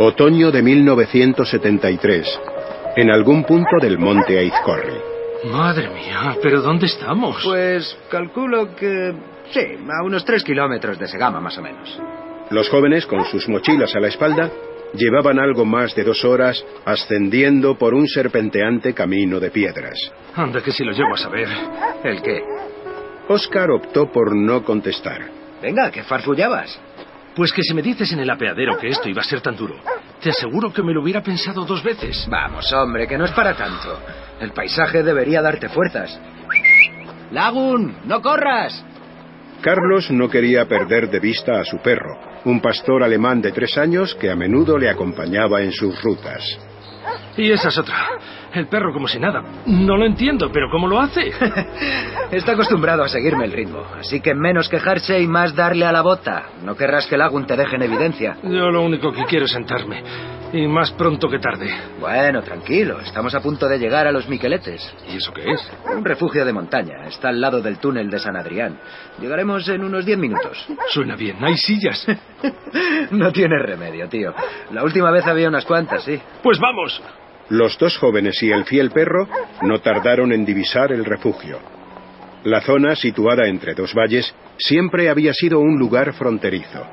Otoño de 1973. En algún punto del monte Aizcorri. Madre mía, ¿pero dónde estamos? Pues calculo que... Sí, a unos tres kilómetros de Segama, más o menos. Los jóvenes, con sus mochilas a la espalda, llevaban algo más de dos horas ascendiendo por un serpenteante camino de piedras. Anda, que si lo llego a saber. ¿El qué? Oscar optó por no contestar. Venga, que farfullabas. Pues que si me dices en el apeadero que esto iba a ser tan duro, te aseguro que me lo hubiera pensado dos veces. Vamos, hombre, que no es para tanto. El paisaje debería darte fuerzas. Lagun, no corras. Carlos no quería perder de vista a su perro, un pastor alemán de tres años que a menudo le acompañaba en sus rutas. Y esa es otra. El perro como si nada. No lo entiendo, pero ¿cómo lo hace? Está acostumbrado a seguirme el ritmo, así que menos quejarse y más darle a la bota. No querrás que Lagun te deje en evidencia. Yo lo único que quiero es sentarme. Y más pronto que tarde. Bueno, tranquilo. Estamos a punto de llegar a los Miqueletes. ¿Y eso qué es? Un refugio de montaña. Está al lado del túnel de San Adrián. Llegaremos en unos diez minutos. Suena bien. Hay sillas. no tiene remedio, tío. La última vez había unas cuantas, sí. Pues vamos. Los dos jóvenes y el fiel perro no tardaron en divisar el refugio. La zona, situada entre dos valles, siempre había sido un lugar fronterizo.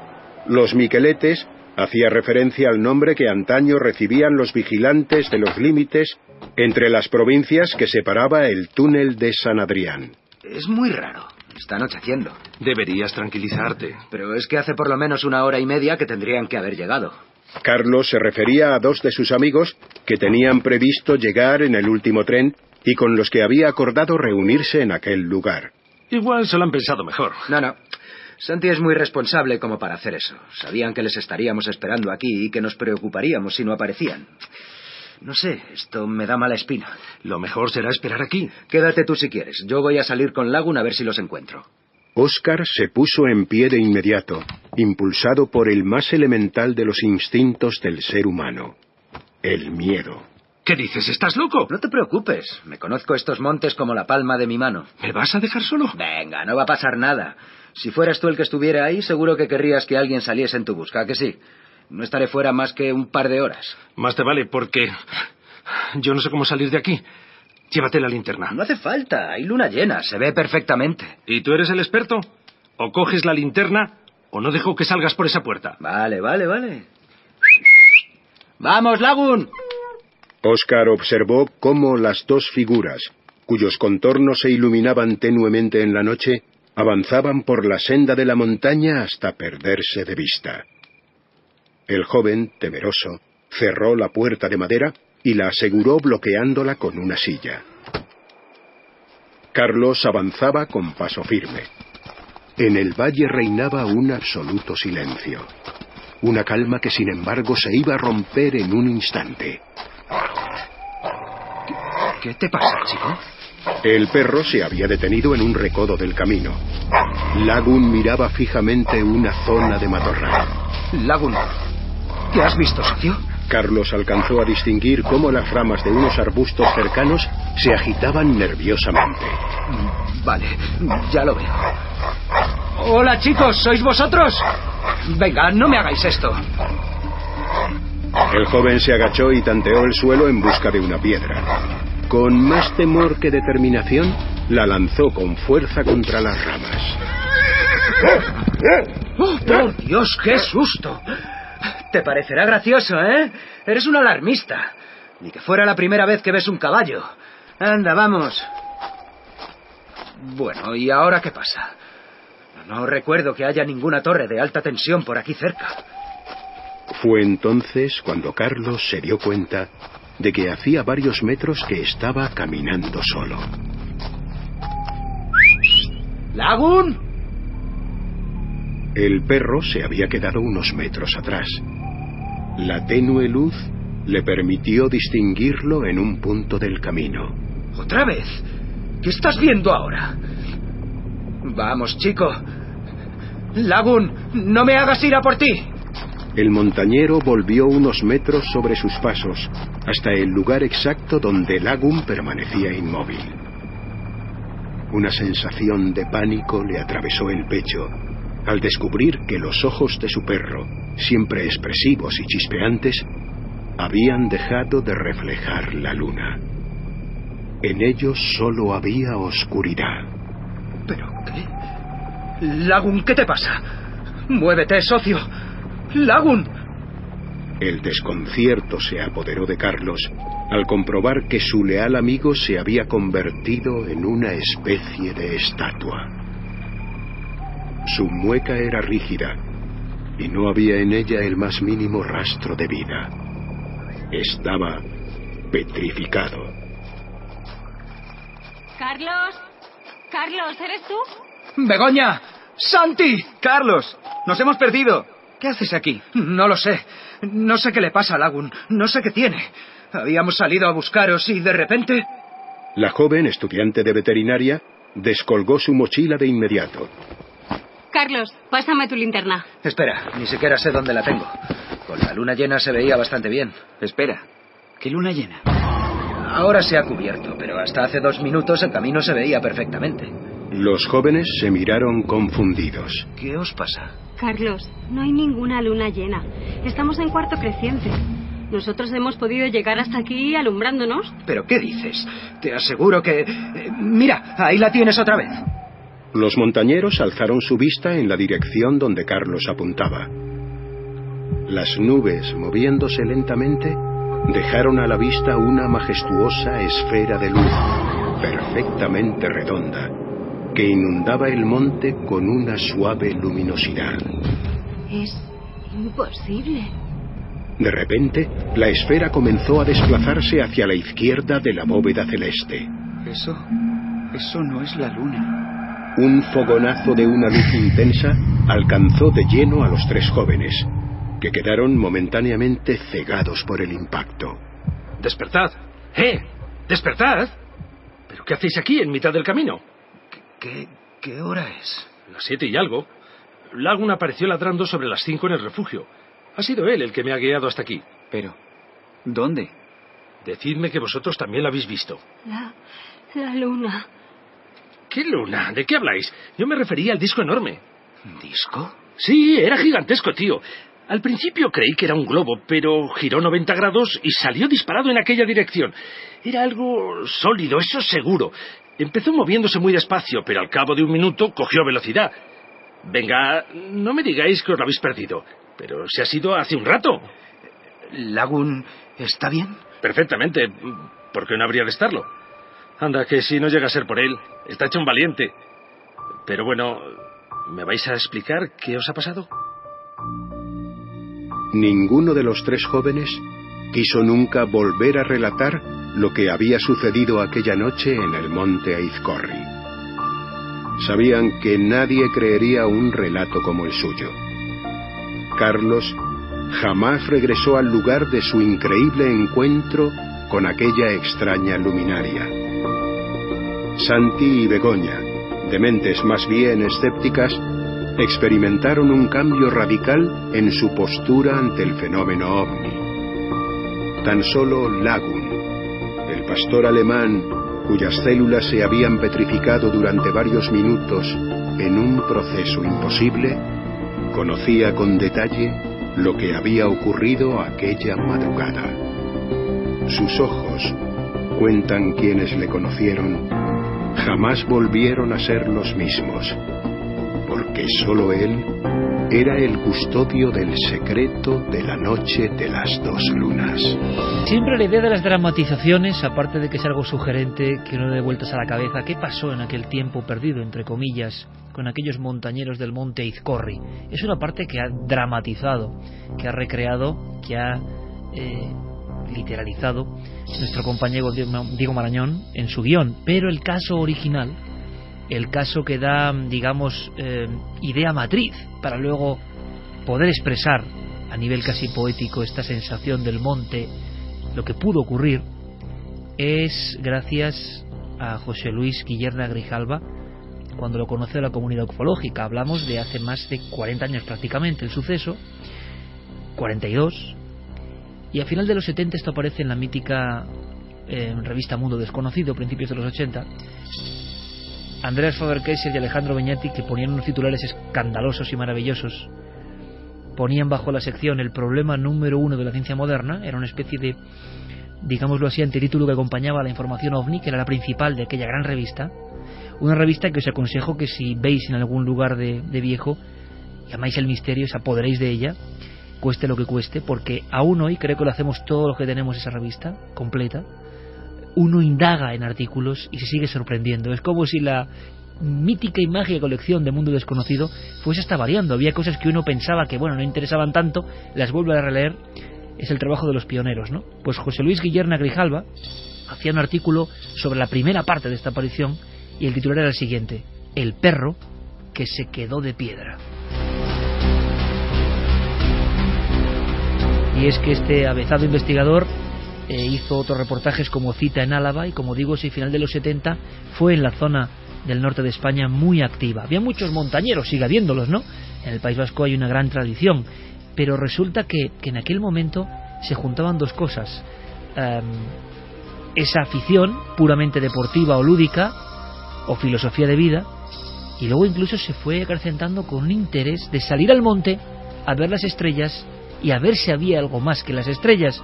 Los Miqueletes hacía referencia al nombre que antaño recibían los vigilantes de los límites entre las provincias que separaba el túnel de San Adrián. Es muy raro. Está anocheciendo. Deberías tranquilizarte. Pero es que hace por lo menos una hora y media que tendrían que haber llegado. Carlos se refería a dos de sus amigos que tenían previsto llegar en el último tren y con los que había acordado reunirse en aquel lugar. Igual se lo han pensado mejor. No, no. Santi es muy responsable como para hacer eso. Sabían que les estaríamos esperando aquí y que nos preocuparíamos si no aparecían. No sé, esto me da mala espina. Lo mejor será esperar aquí. Quédate tú si quieres. Yo voy a salir con Lagun a ver si los encuentro. Oscar se puso en pie de inmediato, impulsado por el más elemental de los instintos del ser humano, el miedo. ¿Qué dices? ¿Estás loco? No te preocupes. Me conozco estos montes como la palma de mi mano. ¿Me vas a dejar solo? Venga, no va a pasar nada. Si fueras tú el que estuviera ahí, seguro que querrías que alguien saliese en tu busca, ¿a que sí? No estaré fuera más que un par de horas. Más te vale, porque yo no sé cómo salir de aquí. Llévate la linterna. No hace falta, hay luna llena, se ve perfectamente. ¿Y tú eres el experto? O coges la linterna o no dejo que salgas por esa puerta. Vale, vale, vale. ¡Vamos, Lagun! Oscar observó cómo las dos figuras, cuyos contornos se iluminaban tenuemente en la noche, avanzaban por la senda de la montaña hasta perderse de vista. El joven, temeroso, cerró la puerta de madera y la aseguró bloqueándola con una silla. Carlos avanzaba con paso firme. En el valle reinaba un absoluto silencio, una calma que sin embargo se iba a romper en un instante. ¿Qué te pasa, chico? El perro se había detenido en un recodo del camino. Lagun miraba fijamente una zona de matorral. Lagun, ¿qué has visto, socio? Carlos alcanzó a distinguir cómo las ramas de unos arbustos cercanos se agitaban nerviosamente. Vale, ya lo veo. Hola chicos, ¿sois vosotros? Venga, no me hagáis esto. El joven se agachó y tanteó el suelo en busca de una piedra. Con más temor que determinación, la lanzó con fuerza contra las ramas. ¡Oh, por Dios, qué susto! Te parecerá gracioso, ¿eh? Eres un alarmista. Ni que fuera la primera vez que ves un caballo. Anda, vamos. Bueno, ¿y ahora qué pasa? No recuerdo que haya ninguna torre de alta tensión por aquí cerca. Fue entonces cuando Carlos se dio cuenta de que hacía varios metros que estaba caminando solo. ¡Lagun! El perro se había quedado unos metros atrás. La tenue luz le permitió distinguirlo en un punto del camino. ¿Otra vez? ¿Qué estás viendo ahora? Vamos, chico. Lagun, no me hagas ir a por ti. El montañero volvió unos metros sobre sus pasos, hasta el lugar exacto donde Lagun permanecía inmóvil. Una sensación de pánico le atravesó el pecho al descubrir que los ojos de su perro, siempre expresivos y chispeantes, habían dejado de reflejar la luna. En ellos solo había oscuridad. ¿Pero qué? Lagun, ¿qué te pasa? Muévete, socio. Lagun. El desconcierto se apoderó de Carlos al comprobar que su leal amigo se había convertido en una especie de estatua. Su mueca era rígida y no había en ella el más mínimo rastro de vida. Estaba petrificado. Carlos, Carlos, ¿eres tú? Begoña, Santi, Carlos, nos hemos perdido. ¿Qué haces aquí? No lo sé. No sé qué le pasa a Lagun. No sé qué tiene. Habíamos salido a buscaros y de repente... La joven, estudiante de veterinaria, descolgó su mochila de inmediato. Carlos, pásame tu linterna. Espera, ni siquiera sé dónde la tengo. Con la luna llena se veía bastante bien. Espera, ¿qué luna llena? Ahora se ha cubierto, pero hasta hace dos minutos el camino se veía perfectamente. Los jóvenes se miraron confundidos. ¿Qué os pasa? Carlos, no hay ninguna luna llena. Estamos en cuarto creciente. Nosotros hemos podido llegar hasta aquí alumbrándonos. ¿Pero qué dices? Te aseguro que... eh, mira, ahí la tienes otra vez. Los montañeros alzaron su vista en la dirección donde Carlos apuntaba. Las nubes, moviéndose lentamente, dejaron a la vista una majestuosa esfera de luz, perfectamente redonda, que inundaba el monte con una suave luminosidad. Es imposible. De repente, la esfera comenzó a desplazarse hacia la izquierda de la bóveda celeste. Eso... Eso no es la luna. Un fogonazo de una luz intensa alcanzó de lleno a los tres jóvenes, que quedaron momentáneamente cegados por el impacto. ¡Despertad! ¡Eh! ¡Despertad! ¿Pero qué hacéis aquí, en mitad del camino? ¿Qué, qué hora es? Las siete y algo. Lagun apareció ladrando sobre las cinco en el refugio. Ha sido él el que me ha guiado hasta aquí. Pero... ¿Dónde? Decidme que vosotros también la habéis visto. La, la luna. ¿Qué luna? ¿De qué habláis? Yo me refería al disco enorme. ¿Disco? Sí, era gigantesco, tío. Al principio creí que era un globo, pero giró 90 grados y salió disparado en aquella dirección. Era algo sólido, eso seguro. Empezó moviéndose muy despacio, pero al cabo de un minuto cogió velocidad. Venga, no me digáis que os lo habéis perdido, pero se ha sido hace un rato. ¿Lagun está bien? Perfectamente. ¿Por qué no habría de estarlo? Anda, que si no llega a ser por él, está hecho un valiente. Pero bueno, ¿me vais a explicar qué os ha pasado? Ninguno de los tres jóvenes quiso nunca volver a relatar lo que había sucedido aquella noche en el monte Aizcorri. Sabían que nadie creería un relato como el suyo. Carlos jamás regresó al lugar de su increíble encuentro con aquella extraña luminaria. Santi y Begoña, de mentes más bien escépticas, experimentaron un cambio radical en su postura ante el fenómeno ovni. Tan solo Lagun, el pastor alemán cuyas células se habían petrificado durante varios minutos en un proceso imposible, conocía con detalle lo que había ocurrido aquella madrugada. Sus ojos, cuentan quienes le conocieron, jamás volvieron a ser los mismos, porque sólo él era el custodio del secreto de la noche de las dos lunas. Siempre la idea de las dramatizaciones, aparte de que es algo sugerente, que no dé vueltas a la cabeza, ¿qué pasó en aquel tiempo perdido, entre comillas, con aquellos montañeros del monte Izcorri? Es una parte que ha dramatizado, que ha recreado, que ha eh, literalizado nuestro compañero Diego Marañón en su guion, pero el caso original, el caso que da, digamos, eh, idea matriz para luego poder expresar a nivel casi poético esta sensación del monte, lo que pudo ocurrir, es gracias a José Luis Guillerna Grijalva, cuando lo conoció la comunidad ufológica. Hablamos de hace más de 40 años prácticamente el suceso, 42, y a final de los 70 esto aparece en la mítica eh, revista Mundo Desconocido, principios de los 80. Andreas Faber-Kaiser y Alejandro Beñati, que ponían unos titulares escandalosos y maravillosos, ponían bajo la sección el problema número uno de la ciencia moderna, era una especie de, digámoslo así, antitítulo que acompañaba a la información ovni, que era la principal de aquella gran revista, una revista que os aconsejo que si veis en algún lugar de, de viejo, llamáis el misterio, os apoderéis de ella, cueste lo que cueste, porque aún hoy creo que lo hacemos todo lo que tenemos esa revista, completa, uno indaga en artículos y se sigue sorprendiendo. Es como si la mítica y mágica colección de Mundo Desconocido fuese hasta variando. Había cosas que uno pensaba que, bueno, no interesaban tanto, las vuelve a releer. Es el trabajo de los pioneros, ¿no? Pues José Luis Guillerna Grijalva hacía un artículo sobre la primera parte de esta aparición y el titular era el siguiente: El perro que se quedó de piedra. Y es que este avezado investigador eh, hizo otros reportajes como Cita en Álava y como digo, ese final de los 70 fue en la zona del norte de España muy activa. Había muchos montañeros, sigue habiéndolos, ¿no? En el País Vasco hay una gran tradición, pero resulta que, en aquel momento se juntaban dos cosas. Em, esa afición puramente deportiva o lúdica, o filosofía de vida, y luego incluso se fue acrecentando con un interés de salir al monte a ver las estrellas y a ver si había algo más que las estrellas.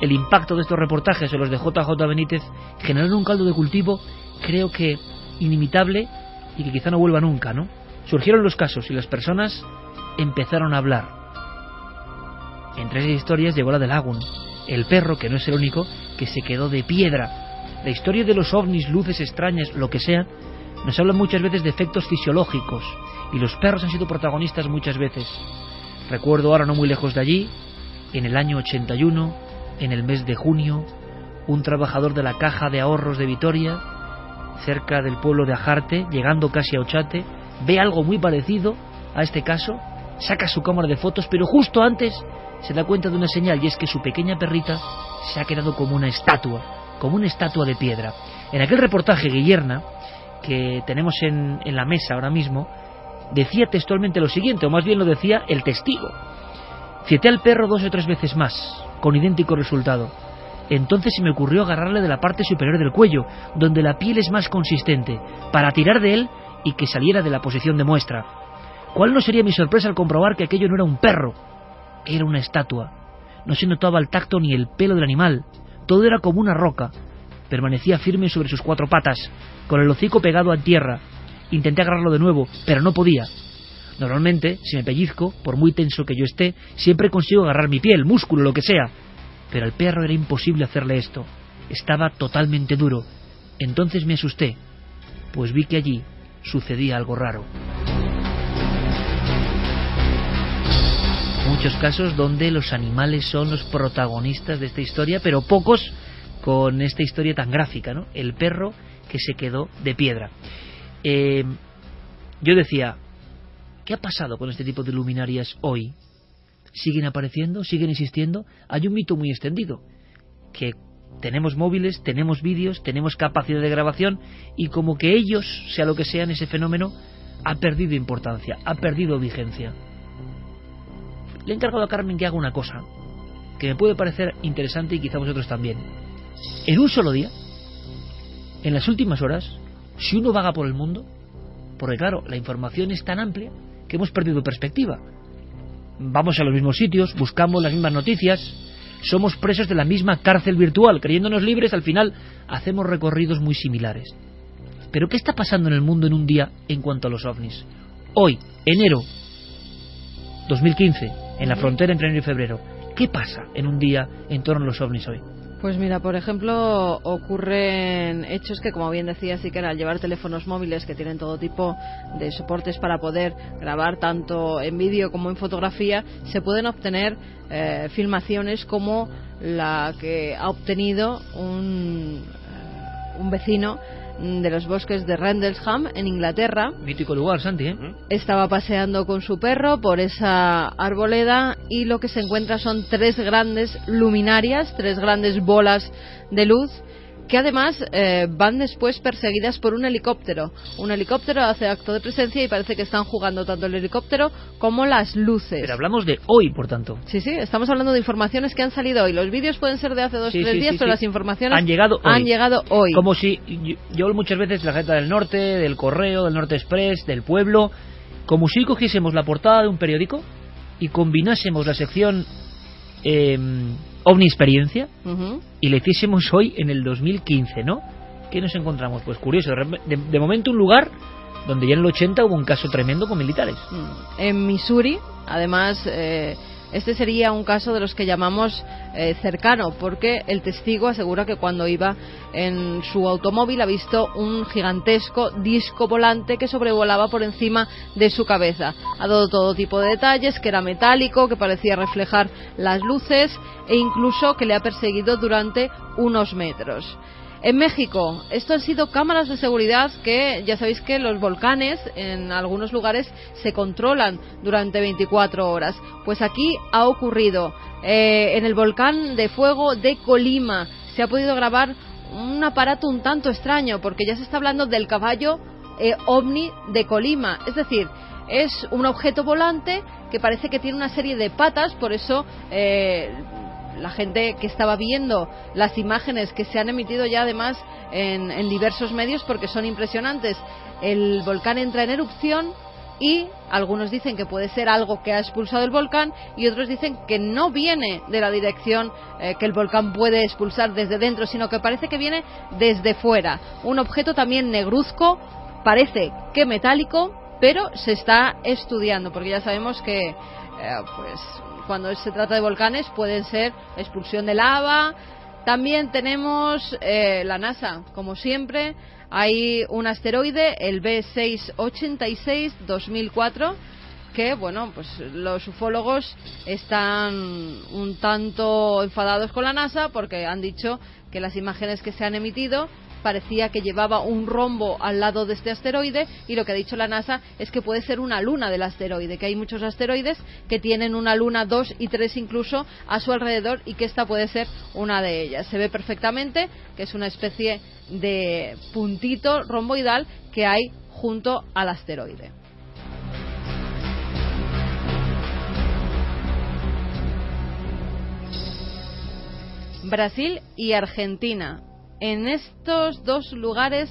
El impacto de estos reportajes o los de JJ Benítez generaron un caldo de cultivo, creo que inimitable y que quizá no vuelva nunca, ¿no? Surgieron los casos y las personas empezaron a hablar. Entre esas historias llegó la del Agun, el perro, que no es el único, que se quedó de piedra. La historia de los ovnis, luces extrañas, lo que sea, nos habla muchas veces de efectos fisiológicos, y los perros han sido protagonistas muchas veces. Recuerdo ahora no muy lejos de allí, en el año 81, en el mes de junio, un trabajador de la Caja de Ahorros de Vitoria, cerca del pueblo de Ajarte, llegando casi a Ochate, ve algo muy parecido a este caso, saca su cámara de fotos, pero justo antes se da cuenta de una señal y es que su pequeña perrita se ha quedado como una estatua, como una estatua de piedra. En aquel reportaje, Guillerna, que tenemos en, la mesa ahora mismo, decía textualmente lo siguiente, o más bien lo decía el testigo. Cité al perro dos o tres veces más, con idéntico resultado. Entonces se me ocurrió agarrarle de la parte superior del cuello, donde la piel es más consistente, para tirar de él y que saliera de la posición de muestra. ¿Cuál no sería mi sorpresa al comprobar que aquello no era un perro? Era una estatua. No se notaba el tacto ni el pelo del animal. Todo era como una roca. Permanecía firme sobre sus cuatro patas, con el hocico pegado a tierra. Intenté agarrarlo de nuevo, pero no podía. Normalmente, si me pellizco, por muy tenso que yo esté, siempre consigo agarrar mi piel, músculo, lo que sea. Pero al perro era imposible hacerle esto. Estaba totalmente duro. Entonces me asusté, pues vi que allí sucedía algo raro. Muchos casos donde los animales son los protagonistas de esta historia, pero pocos con esta historia tan gráfica, ¿no? El perro que se quedó de piedra. Eh, yo decía, ¿qué ha pasado con este tipo de luminarias hoy? ¿Siguen apareciendo? ¿Siguen existiendo? Hay un mito muy extendido, que tenemos móviles, tenemos vídeos, tenemos capacidad de grabación y como que ellos, sea lo que sean, ese fenómeno ha perdido importancia, ha perdido vigencia. Le he encargado a Carmen que haga una cosa que me puede parecer interesante y quizá vosotros también. En un solo día, en las últimas horas, si uno vaga por el mundo, porque claro, la información es tan amplia hemos perdido perspectiva. Vamos a los mismos sitios, buscamos las mismas noticias, somos presos de la misma cárcel virtual, creyéndonos libres, al final hacemos recorridos muy similares. Pero ¿qué está pasando en el mundo en un día en cuanto a los ovnis? Hoy, enero 2015, en la frontera entre enero y febrero, ¿qué pasa en un día en torno a los ovnis hoy? Pues mira, por ejemplo, ocurren hechos que, como bien decía que al llevar teléfonos móviles que tienen todo tipo de soportes para poder grabar tanto en vídeo como en fotografía, se pueden obtener eh, filmaciones como la que ha obtenido un, eh, un vecino de los bosques de Rendlesham, en Inglaterra. Mítico lugar, Santi, ¿eh? Estaba paseando con su perro por esa arboleda y lo que se encuentra son tres grandes luminarias, tres grandes bolas de luz que además eh, van después perseguidas por un helicóptero. Un helicóptero hace acto de presencia y parece que están jugando tanto el helicóptero como las luces. Pero hablamos de hoy, por tanto. Sí, sí, estamos hablando de informaciones que han salido hoy. Los vídeos pueden ser de hace dos o Sí, tres sí, días, sí, pero las informaciones Han llegado hoy. han llegado hoy. Como si yo, yo muchas veces la Gaceta del Norte, del Correo, del Norte Express, del Pueblo, como si cogiésemos la portada de un periódico y combinásemos la sección eh, OVNI Experiencia Ujú. y le hiciésemos hoy en el 2015, ¿no? ¿Qué nos encontramos? Pues curioso, de- de momento un lugar donde ya en el 80 hubo un caso tremendo con militares. Mm. En Missouri, además, eh, este sería un caso de los que llamamos eh, cercano, porque el testigo asegura que cuando iba en su automóvil ha visto un gigantesco disco volante que sobrevolaba por encima de su cabeza. Ha dado todo tipo de detalles, que era metálico, que parecía reflejar las luces e incluso que le ha perseguido durante unos metros. En México, esto han sido cámaras de seguridad que ya sabéis que los volcanes en algunos lugares se controlan durante 24 horas. Pues aquí ha ocurrido. Eh, en el volcán de fuego de Colima se ha podido grabar un aparato un tanto extraño porque ya se está hablando del caballo eh, ovni de Colima. Es decir, es un objeto volante que parece que tiene una serie de patas, por eso eh, la gente que estaba viendo las imágenes que se han emitido ya además en, diversos medios porque son impresionantes. El volcán entra en erupción y algunos dicen que puede ser algo que ha expulsado el volcán y otros dicen que no viene de la dirección eh, que el volcán puede expulsar desde dentro, sino que parece que viene desde fuera. Un objeto también negruzco, parece que metálico, pero se está estudiando porque ya sabemos que eh, pues cuando se trata de volcanes pueden ser expulsión de lava. También tenemos eh, la NASA, como siempre. Hay un asteroide, el B686-2004, que, bueno, pues los ufólogos están un tanto enfadados con la NASA porque han dicho que las imágenes que se han emitido parecía que llevaba un rombo al lado de este asteroide y lo que ha dicho la NASA es que puede ser una luna del asteroide, que hay muchos asteroides que tienen una luna 2 y 3 incluso a su alrededor y que esta puede ser una de ellas. Se ve perfectamente que es una especie de puntito romboidal que hay junto al asteroide. Brasil y Argentina. En estos dos lugares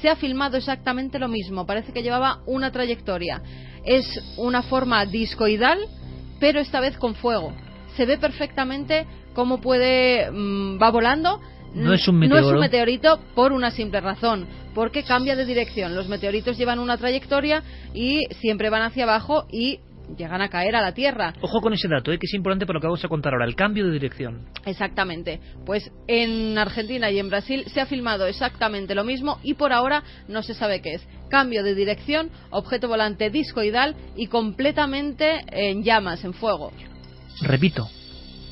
se ha filmado exactamente lo mismo. Parece que llevaba una trayectoria. Es una forma discoidal, pero esta vez con fuego. Se ve perfectamente cómo puede mm, va volando. No es un No es un meteorito por una simple razón, porque cambia de dirección. Los meteoritos llevan una trayectoria y siempre van hacia abajo y llegan a caer a la Tierra. Ojo con ese dato, eh, que es importante para lo que vamos a contar ahora, el cambio de dirección. Exactamente. Pues en Argentina y en Brasil se ha filmado exactamente lo mismo y por ahora no se sabe qué es. Cambio de dirección, objeto volante discoidal y completamente en llamas, en fuego. Repito,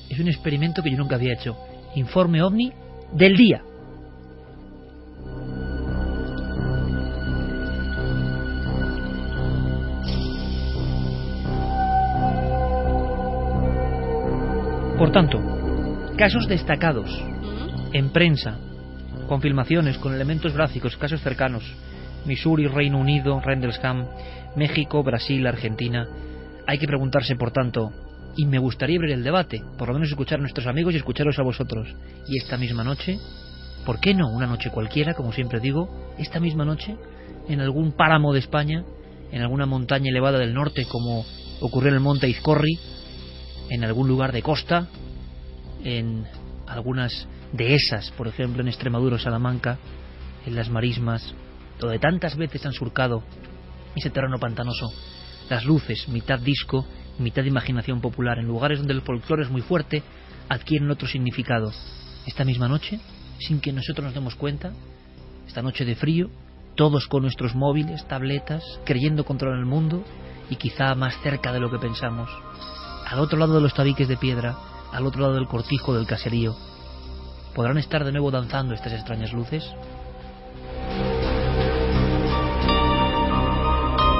es un experimento que yo nunca había hecho. Informe OVNI del día. Por tanto, casos destacados en prensa, con filmaciones, con elementos gráficos, casos cercanos. Missouri, Reino Unido, Rendlesham, México, Brasil, Argentina. Hay que preguntarse, por tanto, y me gustaría abrir el debate, por lo menos escuchar a nuestros amigos y escucharos a vosotros. Y esta misma noche, ¿por qué no una noche cualquiera, como siempre digo, esta misma noche, en algún páramo de España, en alguna montaña elevada del norte, como ocurrió en el monte Izcorri, en algún lugar de costa, en algunas dehesas, por ejemplo, en Extremadura o Salamanca, en las marismas, donde tantas veces han surcado ese terreno pantanoso, las luces, mitad disco, mitad imaginación popular, en lugares donde el folclore es muy fuerte, adquieren otro significado. Esta misma noche, sin que nosotros nos demos cuenta, esta noche de frío, todos con nuestros móviles, tabletas, creyendo controlar el mundo y quizá más cerca de lo que pensamos, al otro lado de los tabiques de piedra, al otro lado del cortijo del caserío, ¿podrán estar de nuevo danzando estas extrañas luces?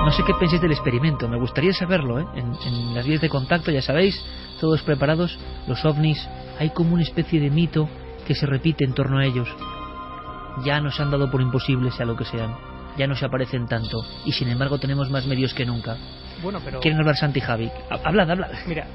No sé qué penséis del experimento, me gustaría saberlo, ¿eh? En, en las vías de contacto, ya sabéis, todos preparados, los ovnis, hay como una especie de mito que se repite en torno a ellos. ya nos han dado por imposibles, sea lo que sean. Ya no se aparecen tanto. Y sin embargo tenemos más medios que nunca. Bueno, pero... Quieren hablar Santi Javi. Hablad, hablad. Mira,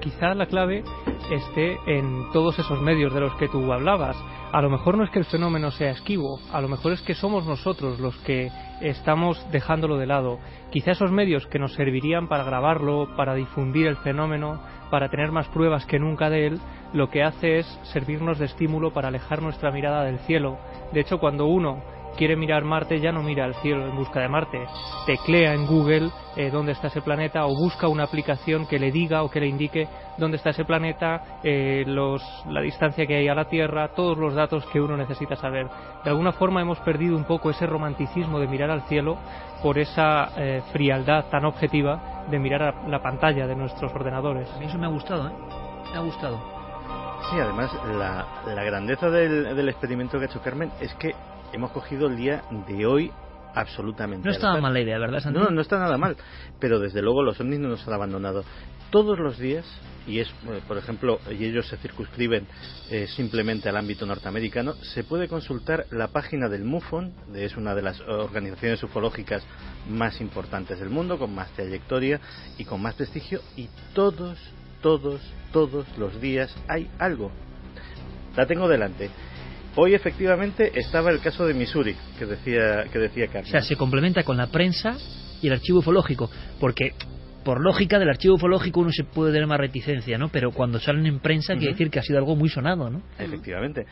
quizá la clave esté en todos esos medios de los que tú hablabas. A lo mejor no es que el fenómeno sea esquivo, a lo mejor es que somos nosotros los que estamos dejándolo de lado. Quizá esos medios que nos servirían para grabarlo, para difundir el fenómeno, para tener más pruebas que nunca de él, lo que hace es servirnos de estímulo para alejar nuestra mirada del cielo. De hecho, cuando uno quiere mirar Marte ya no mira al cielo en busca de Marte, teclea en Google eh, dónde está ese planeta o busca una aplicación que le diga o que le indique dónde está ese planeta, eh, los, la distancia que hay a la Tierra, todos los datos que uno necesita saber. De alguna forma hemos perdido un poco ese romanticismo de mirar al cielo por esa eh, frialdad tan objetiva de mirar a la pantalla de nuestros ordenadores. A mí eso me ha gustado, ¿eh? Me ha gustado. Sí, además la, la grandeza del, del experimento que ha hecho Carmen es que hemos cogido el día de hoy absolutamente. No estaba mal la idea, ¿verdad, Santi? No, no está nada mal. Pero desde luego los ovnis no nos han abandonado. Todos los días, y es, eh, por ejemplo, y ellos se circunscriben eh, simplemente al ámbito norteamericano, se puede consultar la página del MUFON, es una de las organizaciones ufológicas más importantes del mundo, con más trayectoria y con más prestigio, y todos, todos, todos los días hay algo. La tengo delante. Hoy efectivamente estaba el caso de Missouri, que decía, que decía Carmen. O sea, se complementa con la prensa y el archivo ufológico, porque por lógica del archivo ufológico uno se puede tener más reticencia, ¿no? Pero cuando salen en prensa quiere decir que ha sido algo muy sonado, ¿no? Efectivamente.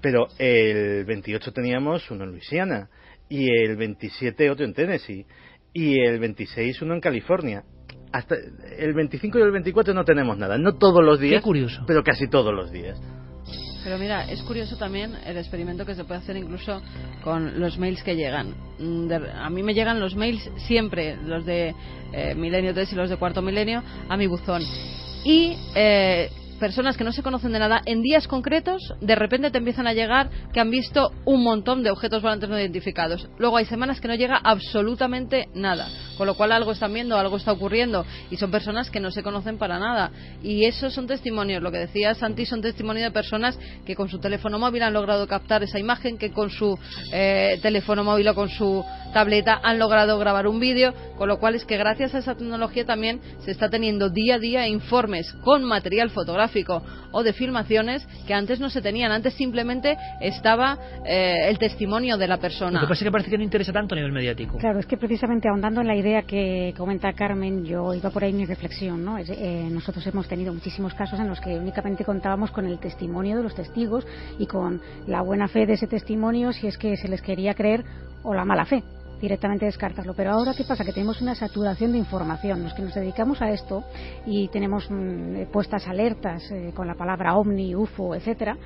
Pero el 28 teníamos uno en Luisiana y el 27 otro en Tennessee y el 26 uno en California. Hasta el 25 y el 24 no tenemos nada, no todos los días, Qué curioso. pero casi todos los días. Pero mira, es curioso también el experimento que se puede hacer incluso con los mails que llegan. Mm, a mí me llegan los mails siempre, los de eh, Milenio 3 y los de Cuarto Milenio, a mi buzón. Y eh, personas que no se conocen de nada, en días concretos, de repente te empiezan a llegar que han visto un montón de objetos volantes no identificados. Luego hay semanas que no llega absolutamente nada. Con lo cual algo están viendo, algo está ocurriendo. Y son personas que no se conocen para nada. Y esos son testimonios, lo que decía Santi, son testimonios de personas que con su teléfono móvil han logrado captar esa imagen, que con su eh, teléfono móvil o con su tableta han logrado grabar un vídeo. Con lo cual es que gracias a esa tecnología también se está teniendo día a día informes con material fotográfico o de filmaciones que antes no se tenían. Antes simplemente estaba eh, el testimonio de la persona. Lo que pasa es que parece que no interesa tanto a nivel mediático. Claro, es que precisamente ahondando en la idea que comenta Carmen, yo iba por ahí mi reflexión, ¿no? Es, eh, nosotros hemos tenido muchísimos casos en los que únicamente contábamos con el testimonio de los testigos y con la buena fe de ese testimonio si es que se les quería creer o la mala fe directamente descartarlo. Pero ahora, ¿qué pasa? Que tenemos una saturación de información. Los que nos dedicamos a esto y tenemos mm, eh, puestas alertas eh, con la palabra ovni, UFO, etcétera,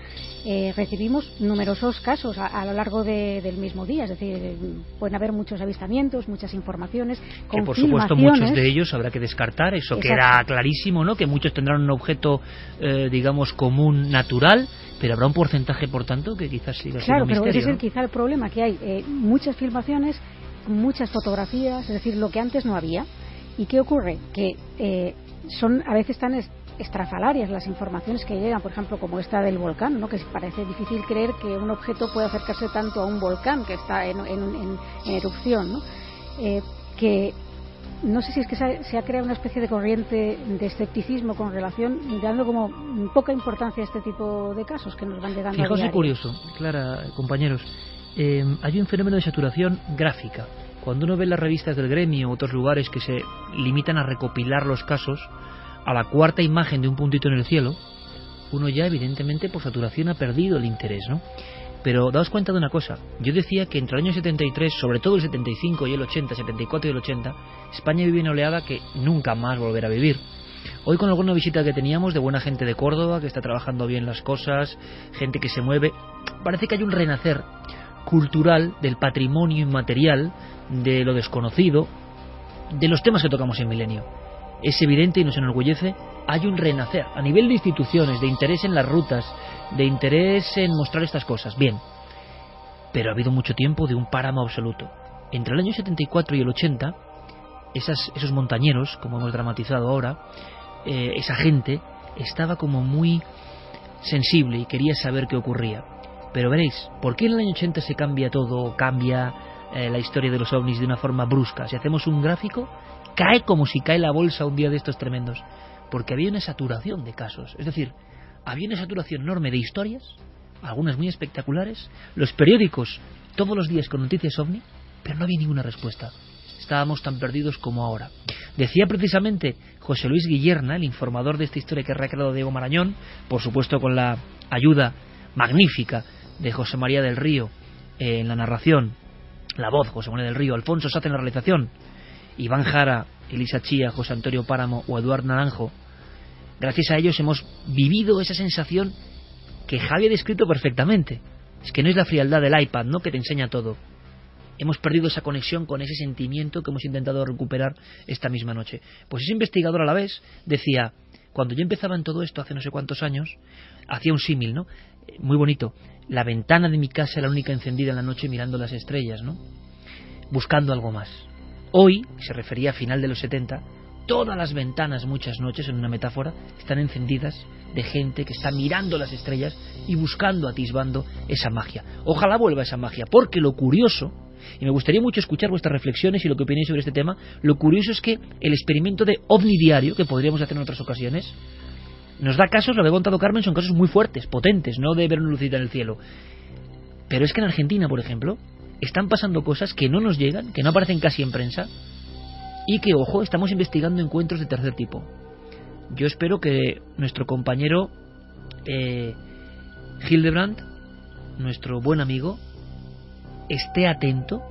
eh, recibimos numerosos casos a, a lo largo de- del mismo día. Es decir, pueden haber muchos avistamientos, muchas informaciones. Que con por supuesto muchos de ellos habrá que descartar, eso Exacto. queda clarísimo, ¿no? Que muchos tendrán un objeto, eh, digamos, común, natural, pero habrá un porcentaje, por tanto, que quizás siga siendo Claro, pero ese es el, quizá el problema, que hay eh, muchas filmaciones, muchas fotografías, es decir, lo que antes no había. ¿Y qué ocurre? Que eh, son a veces tan es- estrafalarias las informaciones que llegan, por ejemplo, como esta del volcán, ¿no? que parece difícil creer que un objeto puede acercarse tanto a un volcán que está en, en- en- en erupción, ¿no? Eh, que no sé si es que se ha, se ha creado una especie de corriente de escepticismo con relación, dando como poca importancia a este tipo de casos que nos van llegando a Fijaos diario. curioso, Clara, compañeros. Eh, hay un fenómeno de saturación gráfica. Cuando uno ve las revistas del gremio u otros lugares que se limitan a recopilar los casos, a la cuarta imagen de un puntito en el cielo, uno ya evidentemente por saturación ha perdido el interés, ¿no? Pero daos cuenta de una cosa, yo decía que entre el año 73, sobre todo el 75 y el 80, 74 y el 80, España vive una oleada que nunca más volverá a vivir. Hoy con alguna visita que teníamos de buena gente de Córdoba, que está trabajando bien las cosas, gente que se mueve, parece que hay un renacer cultural del patrimonio inmaterial, de lo desconocido, de los temas que tocamos en Milenio. Es evidente y nos enorgullece, hay un renacer a nivel de instituciones, de interés en las rutas, de interés en mostrar estas cosas. Bien, pero ha habido mucho tiempo de un páramo absoluto. Entre el año 74 y el 80, esas, esos montañeros, como hemos dramatizado ahora, eh, esa gente estaba como muy sensible y quería saber qué ocurría. Pero veréis, ¿por qué en el año 80 se cambia todo, cambia eh, la historia de los ovnis de una forma brusca? Si hacemos un gráfico, cae como si cae la bolsa un día de estos tremendos. Porque había una saturación de casos. Es decir, había una saturación enorme de historias, algunas muy espectaculares, los periódicos todos los días con noticias ovni, pero no había ninguna respuesta. Estábamos tan perdidos como ahora. Decía precisamente José Luis Guillerna, el informador de esta historia que ha recreado Diego Marañón, por supuesto con la ayuda magnífica de José María del Río en la narración, la voz José María del Río, Alfonso Sate en la realización, Iván Jara, Elisa Chía, José Antonio Páramo o Eduardo Naranjo. Gracias a ellos hemos vivido esa sensación que Javi ha descrito perfectamente. Es que no es la frialdad del iPad, ¿no? Que te enseña todo. Hemos perdido esa conexión con ese sentimiento que hemos intentado recuperar esta misma noche. Pues ese investigador a la vez decía, cuando yo empezaba en todo esto hace no sé cuántos años, hacía un símil, ¿no? Muy bonito. La ventana de mi casa era la única encendida en la noche mirando las estrellas, ¿no? Buscando algo más. Hoy, se refería a final de los 70, todas las ventanas muchas noches, en una metáfora, están encendidas de gente que está mirando las estrellas y buscando, atisbando esa magia. Ojalá vuelva esa magia, porque lo curioso, y me gustaría mucho escuchar vuestras reflexiones y lo que opinéis sobre este tema, lo curioso es que el experimento de ovni diario, que podríamos hacer en otras ocasiones, nos da casos, lo había contado Carmen, son casos muy fuertes, potentes, no de ver una lucita en el cielo. Pero es que en Argentina, por ejemplo, están pasando cosas que no nos llegan, que no aparecen casi en prensa, y que, ojo, estamos investigando encuentros de tercer tipo. Yo espero que nuestro compañero eh, Hildebrandt, nuestro buen amigo, esté atento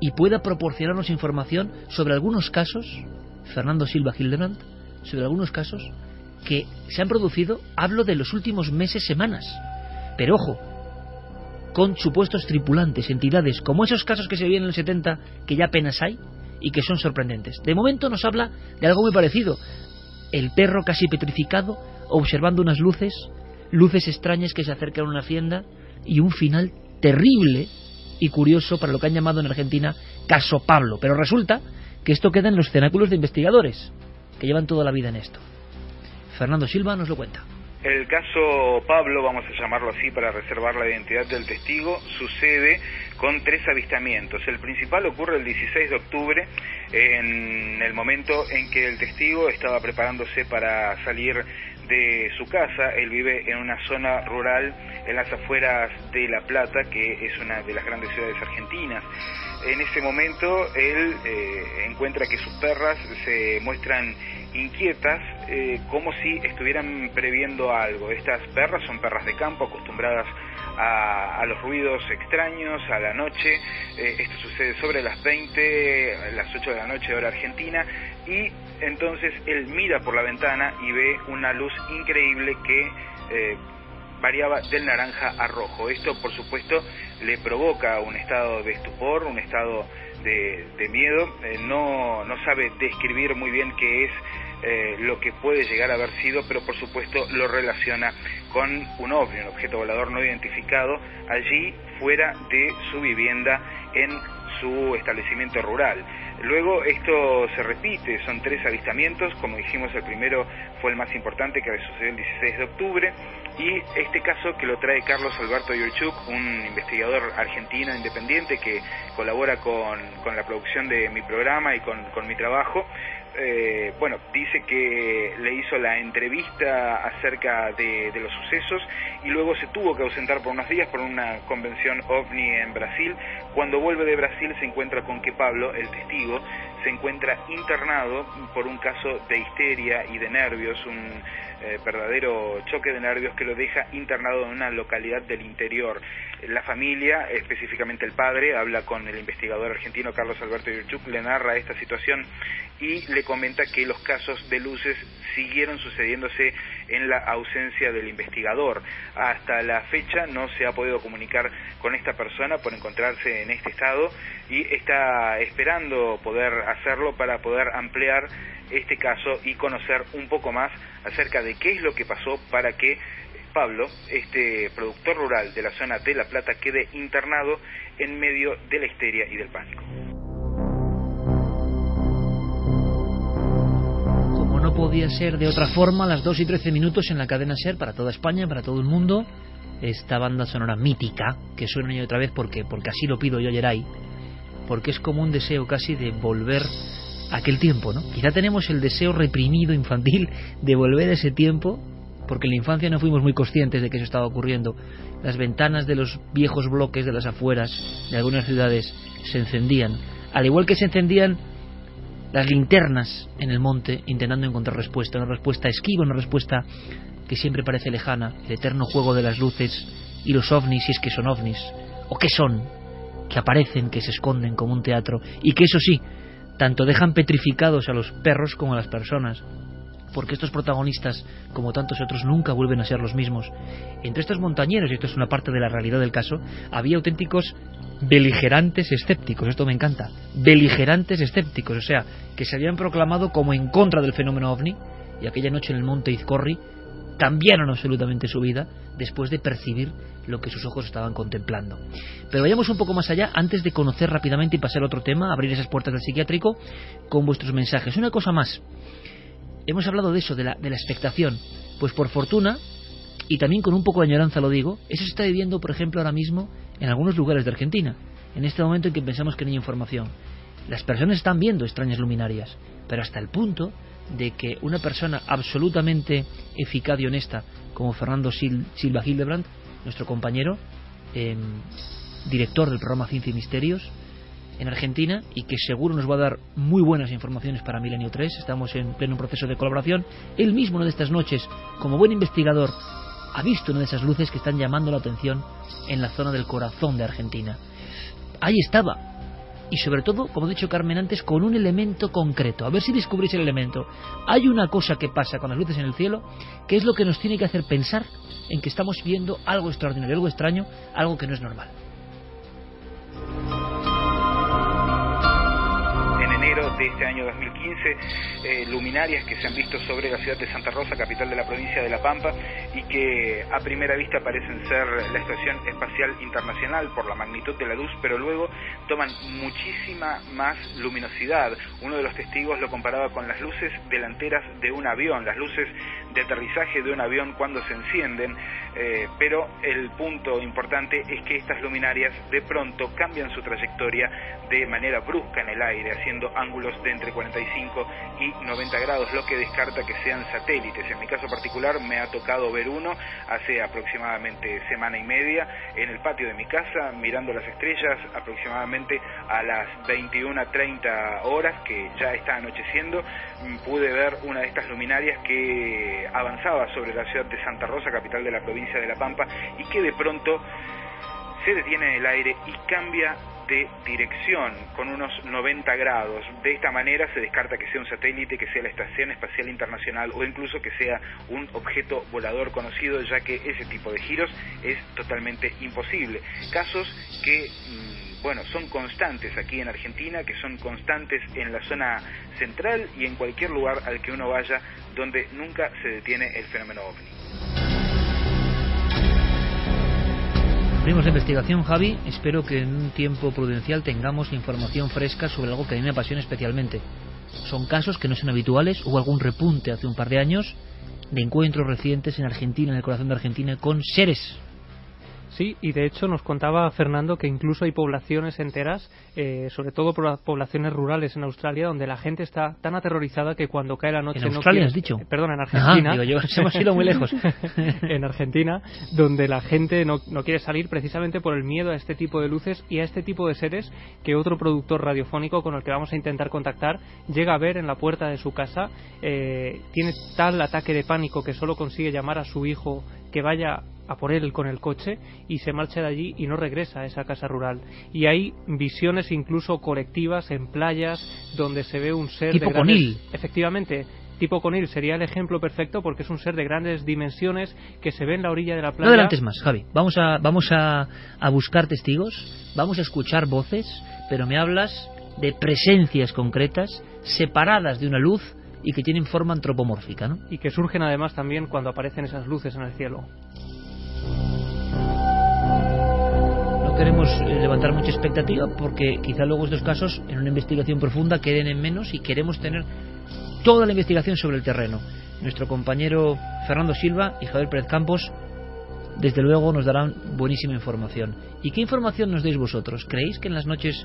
y pueda proporcionarnos información sobre algunos casos, Fernando Silva Hildebrandt, sobre algunos casos que se han producido, hablo de los últimos meses, semanas. Pero ojo, con supuestos tripulantes, entidades, como esos casos que se vienen en el 70, que ya apenas hay, y que son sorprendentes. De momento nos habla de algo muy parecido. El perro casi petrificado, observando unas luces, luces extrañas que se acercan a una hacienda, y un final terrible y curioso para lo que han llamado en Argentina caso Pablo. Pero resulta que esto queda en los cenáculos de investigadores, que llevan toda la vida en esto. Fernando Silva nos lo cuenta. El caso Pablo, vamos a llamarlo así para reservar la identidad del testigo, sucede con tres avistamientos. El principal ocurre el 16 de octubre, en el momento en que el testigo estaba preparándose para salir de su casa. Él vive en una zona rural en las afueras de La Plata, que es una de las grandes ciudades argentinas. En ese momento él eh, encuentra que sus perras se muestran inquietas, eh, como si estuvieran previendo algo. Estas perras son perras de campo, acostumbradas a, los ruidos extraños, a la noche. Eh, esto sucede sobre las 20, las 8 de la noche, hora argentina, y entonces él mira por la ventana y ve una luz increíble que eh, variaba del naranja a rojo. Esto, por supuesto, le provoca un estado de estupor, un estado de, miedo. no, no sabe describir muy bien qué es eh, lo que puede llegar a haber sido, pero por supuesto lo relaciona con un ovni, un objeto volador no identificado, allí fuera de su vivienda en su establecimiento rural. Luego esto se repite, son tres avistamientos, como dijimos el primero fue el más importante que sucedió el 16 de octubre y este caso que lo trae Carlos Alberto Yurchuk, un investigador argentino independiente que colabora con, la producción de mi programa y con mi trabajo, eh, bueno, dice que le hizo la entrevista acerca de, los sucesos y luego se tuvo que ausentar por unos días por una convención ovni en Brasil. Cuando vuelve de Brasil se encuentra con que Pablo, el testigo, se encuentra internado por un caso de histeria y de nervios, un eh, verdadero choque de nervios que lo deja internado en una localidad del interior. La familia, específicamente el padre, habla con el investigador argentino Carlos Alberto Yurchuk, le narra esta situación y le comenta que los casos de luces siguieron sucediéndose en la ausencia del investigador. Hasta la fecha no se ha podido comunicar con esta persona por encontrarse en este estado y está esperando poder hacerlo para poder ampliar este caso y conocer un poco más acerca de qué es lo que pasó para que Pablo, este productor rural de la zona de La Plata, quede internado en medio de la histeria y del pánico. no podía ser de otra forma, las 2 y 13 minutos en la cadena SER para toda España, para todo el mundo. esta banda sonora mítica que suena y otra vez porque, porque así lo pido yo, Yeray, porque es como un deseo casi de volver aquel tiempo, ¿no? Quizá tenemos el deseo reprimido infantil de volver a ese tiempo porque en la infancia no fuimos muy conscientes de que eso estaba ocurriendo. Las ventanas de los viejos bloques de las afueras de algunas ciudades se encendían, al igual que se encendían las linternas en el monte intentando encontrar respuesta, una respuesta esquiva, una respuesta que siempre parece lejana, el eterno juego de las luces y los ovnis, si es que son ovnis, o qué son, que aparecen, que se esconden como un teatro, y que eso sí, tanto dejan petrificados a los perros como a las personas, porque estos protagonistas, como tantos otros, nunca vuelven a ser los mismos. Entre estos montañeros, y esto es una parte de la realidad del caso, había auténticos beligerantes escépticos, esto me encanta, beligerantes escépticos, o sea, que se habían proclamado como en contra del fenómeno ovni, y aquella noche en el monte Izcorri cambiaron absolutamente su vida después de percibir lo que sus ojos estaban contemplando. Pero vayamos un poco más allá antes de conocer rápidamente y pasar a otro tema, abrir esas puertas del psiquiátrico con vuestros mensajes. Una cosa más, hemos hablado de eso, de la, de la expectación. Pues por fortuna, y también con un poco de añoranza lo digo, eso se está viviendo, por ejemplo, ahora mismo en algunos lugares de Argentina, en este momento en que pensamos que no hay información. Las personas están viendo extrañas luminarias, pero hasta el punto de que una persona absolutamente eficaz y honesta como Fernando Silva Hildebrand, nuestro compañero, em, director del programa Ciencia y Misterios, en Argentina y que seguro nos va a dar muy buenas informaciones para Milenio 3. Estamos en pleno proceso de colaboración. Él mismo, una de estas noches, como buen investigador, ha visto una de esas luces que están llamando la atención en la zona del corazón de Argentina. Ahí estaba. Y sobre todo, como ha dicho Carmen antes, con un elemento concreto. A ver si descubrís el elemento. Hay una cosa que pasa con las luces en el cielo que es lo que nos tiene que hacer pensar en que estamos viendo algo extraordinario, algo extraño, algo que no es normal. de este año 2015, eh, luminarias que se han visto sobre la ciudad de Santa Rosa, capital de la provincia de La Pampa, y que a primera vista parecen ser la Estación Espacial Internacional por la magnitud de la luz, pero luego toman muchísima más luminosidad. Uno de los testigos lo comparaba con las luces delanteras de un avión, las luces de aterrizaje de un avión cuando se encienden, eh, pero el punto importante es que estas luminarias de pronto cambian su trayectoria de manera brusca en el aire, haciendo ángulos de entre 45 y 90 grados, lo que descarta que sean satélites. En mi caso particular me ha tocado ver uno hace aproximadamente semana y media en el patio de mi casa, mirando las estrellas aproximadamente a las 21.30 horas, que ya está anocheciendo, mm, pude ver una de estas luminarias que avanzaba sobre la ciudad de Santa Rosa, capital de la provincia de La Pampa, y que de pronto se detiene en el aire y cambia de dirección con unos 90 grados. De esta manera se descarta que sea un satélite, que sea la Estación Espacial Internacional o incluso que sea un objeto volador conocido, ya que ese tipo de giros es totalmente imposible. Casos que mm, bueno, son constantes aquí en Argentina, que son constantes en la zona central y en cualquier lugar al que uno vaya donde nunca se detiene el fenómeno ovni. Abrimos la investigación, Javi. Espero que en un tiempo prudencial tengamos información fresca sobre algo que a mí me apasiona especialmente. Son casos que no son habituales. Hubo algún repunte hace un par de años de encuentros recientes en Argentina, en el corazón de Argentina, con seres Sí, y de hecho nos contaba Fernando que incluso hay poblaciones enteras, eh, sobre todo poblaciones rurales en Australia, donde la gente está tan aterrorizada que cuando cae la noche... ¿En Australia has dicho? Eh, perdón, en Argentina. digo, yo, hemos ido muy lejos. en Argentina, donde la gente no, no, quiere salir precisamente por el miedo a este tipo de luces y a este tipo de seres que otro productor radiofónico con el que vamos a intentar contactar llega a ver en la puerta de su casa. Eh, tiene tal ataque de pánico que solo consigue llamar a su hijo que vaya a por él con el coche y se marcha de allí y no regresa a esa casa rural. Y hay visiones incluso colectivas en playas donde se ve un ser tipo de Conil. Efectivamente, tipo Conil sería el ejemplo perfecto porque es un ser de grandes dimensiones que se ve en la orilla de la playa. No adelantes más, Javi. Vamos a, vamos a, a buscar testigos, vamos a escuchar voces, pero me hablas de presencias concretas separadas de una luz y que tienen forma antropomórfica, ¿no? Y que surgen además también cuando aparecen esas luces en el cielo. Queremos eh, levantar mucha expectativa porque quizá luego estos casos en una investigación profunda queden en menos y queremos tener toda la investigación sobre el terreno. Nuestro compañero Fernando Silva y Javier Pérez Campos desde luego nos darán buenísima información. ¿Y qué información nos deis vosotros? ¿Creéis que en las noches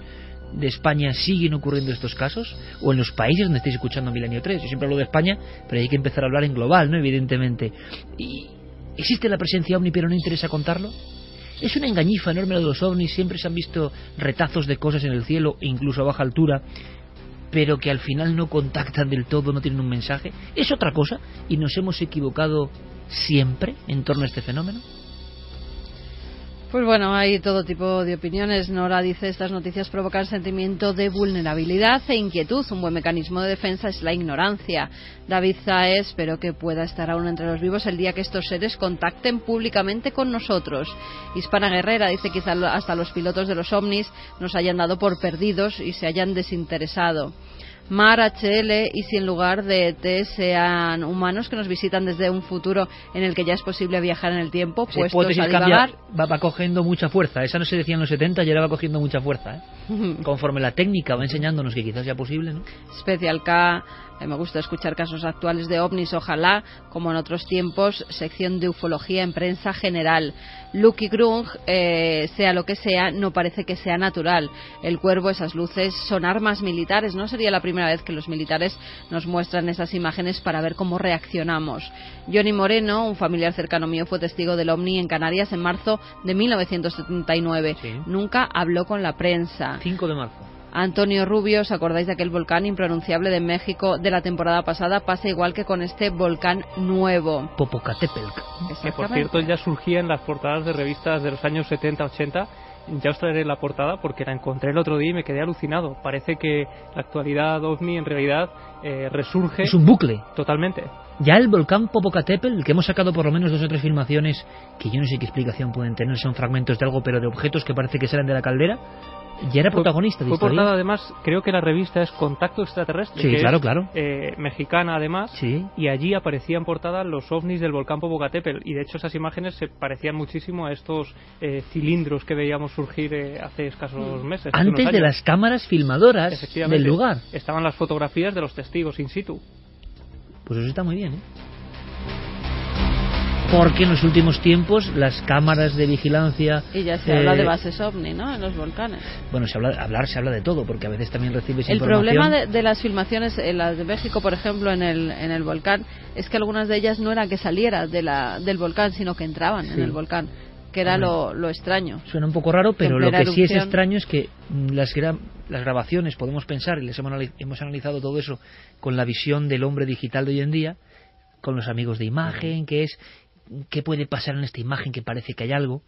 de España siguen ocurriendo estos casos? ¿O en los países donde estáis escuchando Milenio 3? Yo siempre hablo de España, pero hay que empezar a hablar en global, ¿no? Evidentemente. ¿Y ¿Existe la presencia ovni pero no interesa contarlo? Es una engañifa enorme lo de los ovnis, siempre se han visto retazos de cosas en el cielo, incluso a baja altura, pero que al final no contactan del todo, no tienen un mensaje. ¿Es otra cosa? ¿Y nos hemos equivocado siempre en torno a este fenómeno? Pues bueno, hay todo tipo de opiniones. Nora dice estas noticias provocan sentimiento de vulnerabilidad e inquietud. Un buen mecanismo de defensa es la ignorancia. David Zae, espero que pueda estar aún entre los vivos el día que estos seres contacten públicamente con nosotros. Hispana Guerrera dice quizá hasta los pilotos de los ovnis nos hayan dado por perdidos y se hayan desinteresado. Mar HL y si en lugar de ET sean humanos que nos visitan desde un futuro en el que ya es posible viajar en el tiempo, pues va, va, cogiendo mucha fuerza. Esa no se decía en los 70 y ahora va cogiendo mucha fuerza. ¿eh? Conforme la técnica va enseñándonos que quizás sea posible. ¿no? Special K eh, me gusta escuchar casos actuales de ovnis, ojalá, como en otros tiempos, sección de ufología en prensa general. Lucky Grung, eh, sea lo que sea, no parece que sea natural. El cuervo, esas luces, son armas militares. No sería la primera vez que los militares nos muestran esas imágenes para ver cómo reaccionamos. Johnny Moreno, un familiar cercano mío, fue testigo del ovni en Canarias en marzo de 1979. Nunca habló con la prensa. 5 de marzo. Antonio Rubio, ¿os acordáis de aquel volcán impronunciable de México de la temporada pasada? Pasa igual que con este volcán nuevo. Popocatépetl. Que por cierto ya surgía en las portadas de revistas de los años 70-80 ya os traeré la portada porque la encontré el otro día y me quedé alucinado. Parece que la actualidad ovni en realidad eh, resurge. Es un bucle. Totalmente. Ya el volcán Popocatépetl, que hemos sacado por lo menos dos o tres filmaciones que yo no sé qué explicación pueden tener, son fragmentos de algo, pero de objetos que parece que salen de la caldera, ya era protagonista de Fue portada además, creo que la revista es Contacto Extraterrestre. Sí, claro, claro. Eh, mexicana además. Sí. Y allí aparecían portadas los ovnis del volcán Popocatépetl. Y de hecho esas imágenes se parecían muchísimo a estos eh, cilindros que veíamos surgir eh, hace escasos mm. meses. Antes de las cámaras filmadoras del lugar. Estaban las fotografías de los testigos in situ. Pues eso está muy bien, ¿eh? Porque en los últimos tiempos las cámaras de vigilancia y ya se habla de eh, bases ovni no en los volcanes. Bueno se habla hablar se habla de todo porque a veces también recibes el información. problema de, las filmaciones en las de México por ejemplo en el en el volcán es que algunas de ellas no eran que saliera de la del volcán sino que entraban en el volcán que era lo, lo, extraño. Suena un poco raro, pero lo que sí es extraño es que mm, las, las grabaciones, podemos pensar, y les hemos, hemos analizado todo eso con la visión del hombre digital de hoy en día, con los amigos de imagen, que es qué puede pasar en esta imagen que parece que hay algo.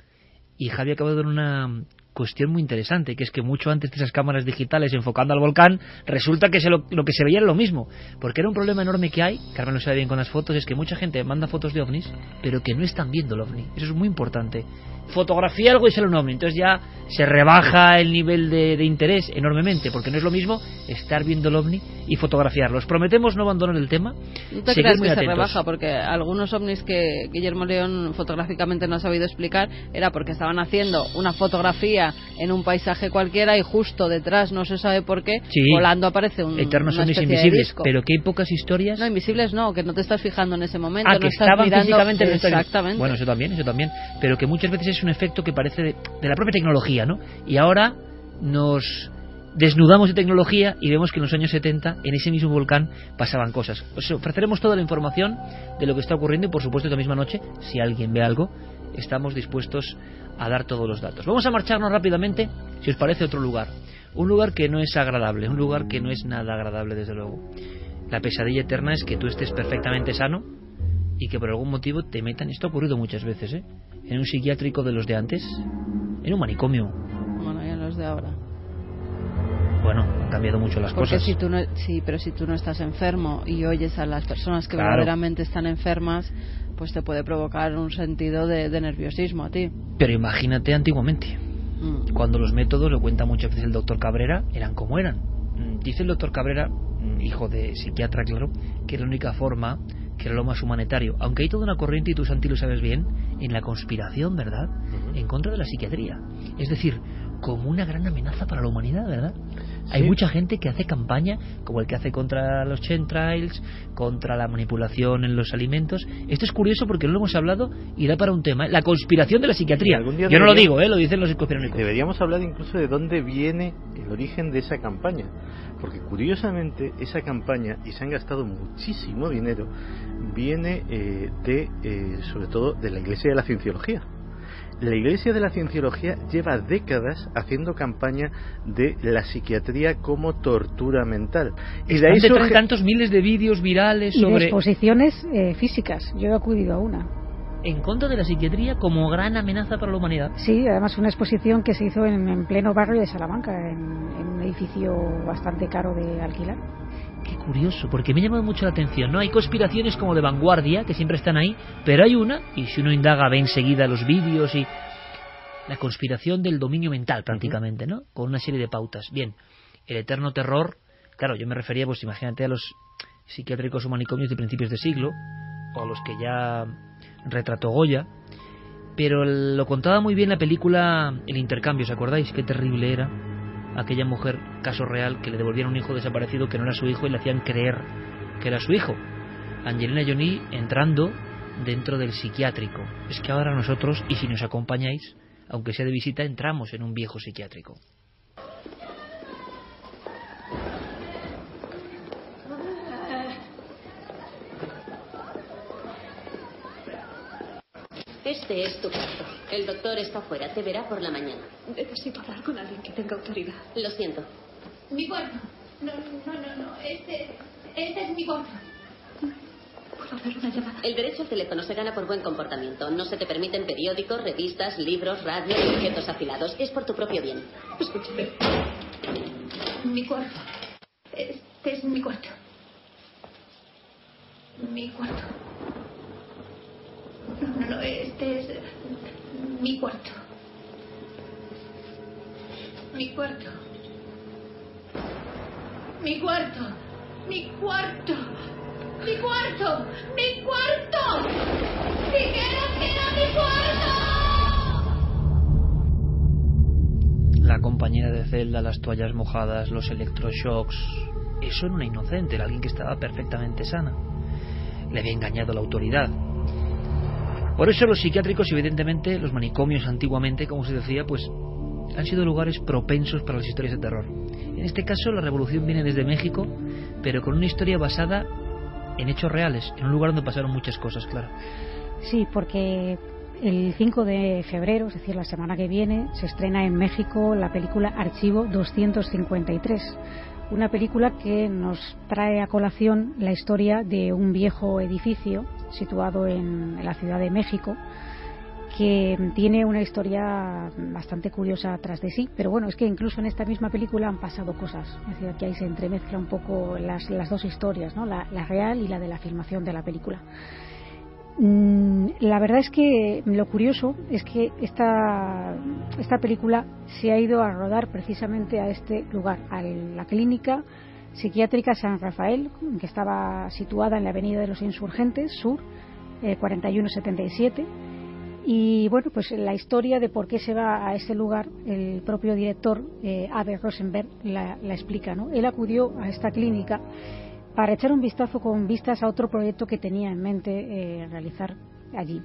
Y Javi acaba de dar una cuestión muy interesante, que es que mucho antes de esas cámaras digitales enfocando al volcán, resulta que lo, lo, que se veía era lo mismo. Porque era un problema enorme que hay, Carmen lo sabe bien con las fotos, es que mucha gente manda fotos de ovnis, pero que no están viendo el ovni. Eso es muy importante fotografía algo y sale un ovni. Entonces ya se rebaja el nivel de, interés enormemente, porque no es lo mismo estar viendo el ovni y fotografiarlo. Os prometemos no abandonar el tema. No te creas que se rebaja, porque algunos ovnis que Guillermo León fotográficamente no ha sabido explicar era porque estaban haciendo una fotografía en un paisaje cualquiera y justo detrás, no se sabe por qué, volando aparece un Eternos ovnis invisibles. Pero que hay pocas historias. No, invisibles no, que no te estás fijando en ese momento. Ah, no que estás estaban mirando... físicamente Exactamente. Bueno, eso también, eso también. Pero que muchas veces es un efecto que parece de, la propia tecnología, ¿no? Y ahora nos desnudamos de tecnología y vemos que en los años 70 en ese mismo volcán pasaban cosas. Os ofreceremos toda la información de lo que está ocurriendo y por supuesto esta misma noche, si alguien ve algo, estamos dispuestos a dar todos los datos. Vamos a marcharnos rápidamente, si os parece, otro lugar. Un lugar que no es agradable, un lugar que no es nada agradable desde luego. La pesadilla eterna es que tú estés perfectamente sano y que por algún motivo te metan. Esto ha ocurrido muchas veces, ¿eh? en un psiquiátrico de los de antes, en un manicomio. Bueno, y en los de ahora. Bueno, han cambiado mucho las Porque cosas. Si tú no, sí, pero si tú no estás enfermo y oyes a las personas que verdaderamente están enfermas, pues te puede provocar un sentido de, nerviosismo a ti. Pero imagínate antiguamente, mm. cuando los métodos, lo cuenta muchas veces el doctor Cabrera, eran como eran. Mm, dice el doctor Cabrera, mm, hijo de psiquiatra, claro, que la única forma que era lo más humanitario, aunque hay toda una corriente, y tú Santi lo sabes bien, en la conspiración, ¿verdad?, en contra de la psiquiatría. Es decir, como una gran amenaza para la humanidad, ¿verdad? Hay mucha gente que hace campaña, como el que hace contra los chemtrails, contra la manipulación en los alimentos. Esto es curioso porque no lo hemos hablado y da para un tema. ¿eh? La conspiración de la psiquiatría. Yo no lo digo, ¿eh? lo dicen los conspiranoicos. Deberíamos hablar incluso de dónde viene el origen de esa campaña. Porque curiosamente esa campaña, y se han gastado muchísimo dinero, viene eh, de, eh, sobre todo, de la Iglesia de la Cienciología. La Iglesia de la Cienciología lleva décadas haciendo campaña de la psiquiatría como tortura mental. Y de Están ahí surge- tantos miles de vídeos virales Y de sobre exposiciones eh, físicas. Yo he acudido a una. En contra de la psiquiatría como gran amenaza para la humanidad. Sí, además una exposición que se hizo en, en pleno barrio de Salamanca, en, en un edificio bastante caro de alquilar. Qué curioso, porque me ha llamado mucho la atención, ¿no? Hay conspiraciones como de vanguardia, que siempre están ahí, pero hay una, y si uno indaga ve enseguida los vídeos y... La conspiración del dominio mental, prácticamente, ¿no? Con una serie de pautas. Bien, el eterno terror, claro, yo me refería, pues imagínate a los psiquiátricos o manicomios de principios de siglo, o a los que ya retrató Goya, pero lo contaba muy bien la película El intercambio, ¿os acordáis? Qué terrible era aquella mujer, caso real, que le devolvieron un hijo desaparecido que no era su hijo y le hacían creer que era su hijo. Angelina Jolie entrando dentro del psiquiátrico. Es que ahora nosotros, y si nos acompañáis, aunque sea de visita, entramos en un viejo psiquiátrico. Este es tu cuarto. El doctor está fuera. Te verá por la mañana. Necesito hablar con alguien que tenga autoridad. Lo siento. Mi cuarto. No, no, no, no. Este, este es mi cuarto. ¿Puedo hacer una llamada? El derecho al teléfono se gana por buen comportamiento. No se te permiten periódicos, revistas, libros, radio y objetos afilados. Es por tu propio bien. Escúchame. Mi cuarto. Este es mi cuarto. Mi cuarto. No, no. Este es mi cuarto. Mi cuarto. Mi cuarto. Mi cuarto. Mi cuarto. Mi cuarto. Dijeron que era mi cuarto. La compañera de celda, las toallas mojadas, los electroshocks. Eso era una inocente, era alguien que estaba perfectamente sana. Le había engañado la autoridad. Por eso los psiquiátricos, evidentemente, los manicomios antiguamente, como se decía, pues han sido lugares propensos para las historias de terror. En este caso, la revolución viene desde México, pero con una historia basada en hechos reales, en un lugar donde pasaron muchas cosas, claro. Sí, porque el 5 de febrero, es decir, la semana que viene, se estrena en México la película Archivo 253. Una película que nos trae a colación la historia de un viejo edificio situado en la Ciudad de México que tiene una historia bastante curiosa tras de sí, pero bueno, es que incluso en esta misma película han pasado cosas, es decir, que ahí se entremezcla un poco las, las dos historias, ¿no? la, la real y la de la filmación de la película. Mm, La verdad es que lo curioso es que esta, esta película se ha ido a rodar precisamente a este lugar, a la clínica psiquiátrica San Rafael, que estaba situada en la Avenida de los Insurgentes Sur, eh, 4177. Y bueno, pues la historia de por qué se va a ese lugar, el propio director, eh, Abe Rosenberg, la, la explica. ¿no? Él acudió a esta clínica para echar un vistazo con vistas a otro proyecto que tenía en mente eh, realizar allí.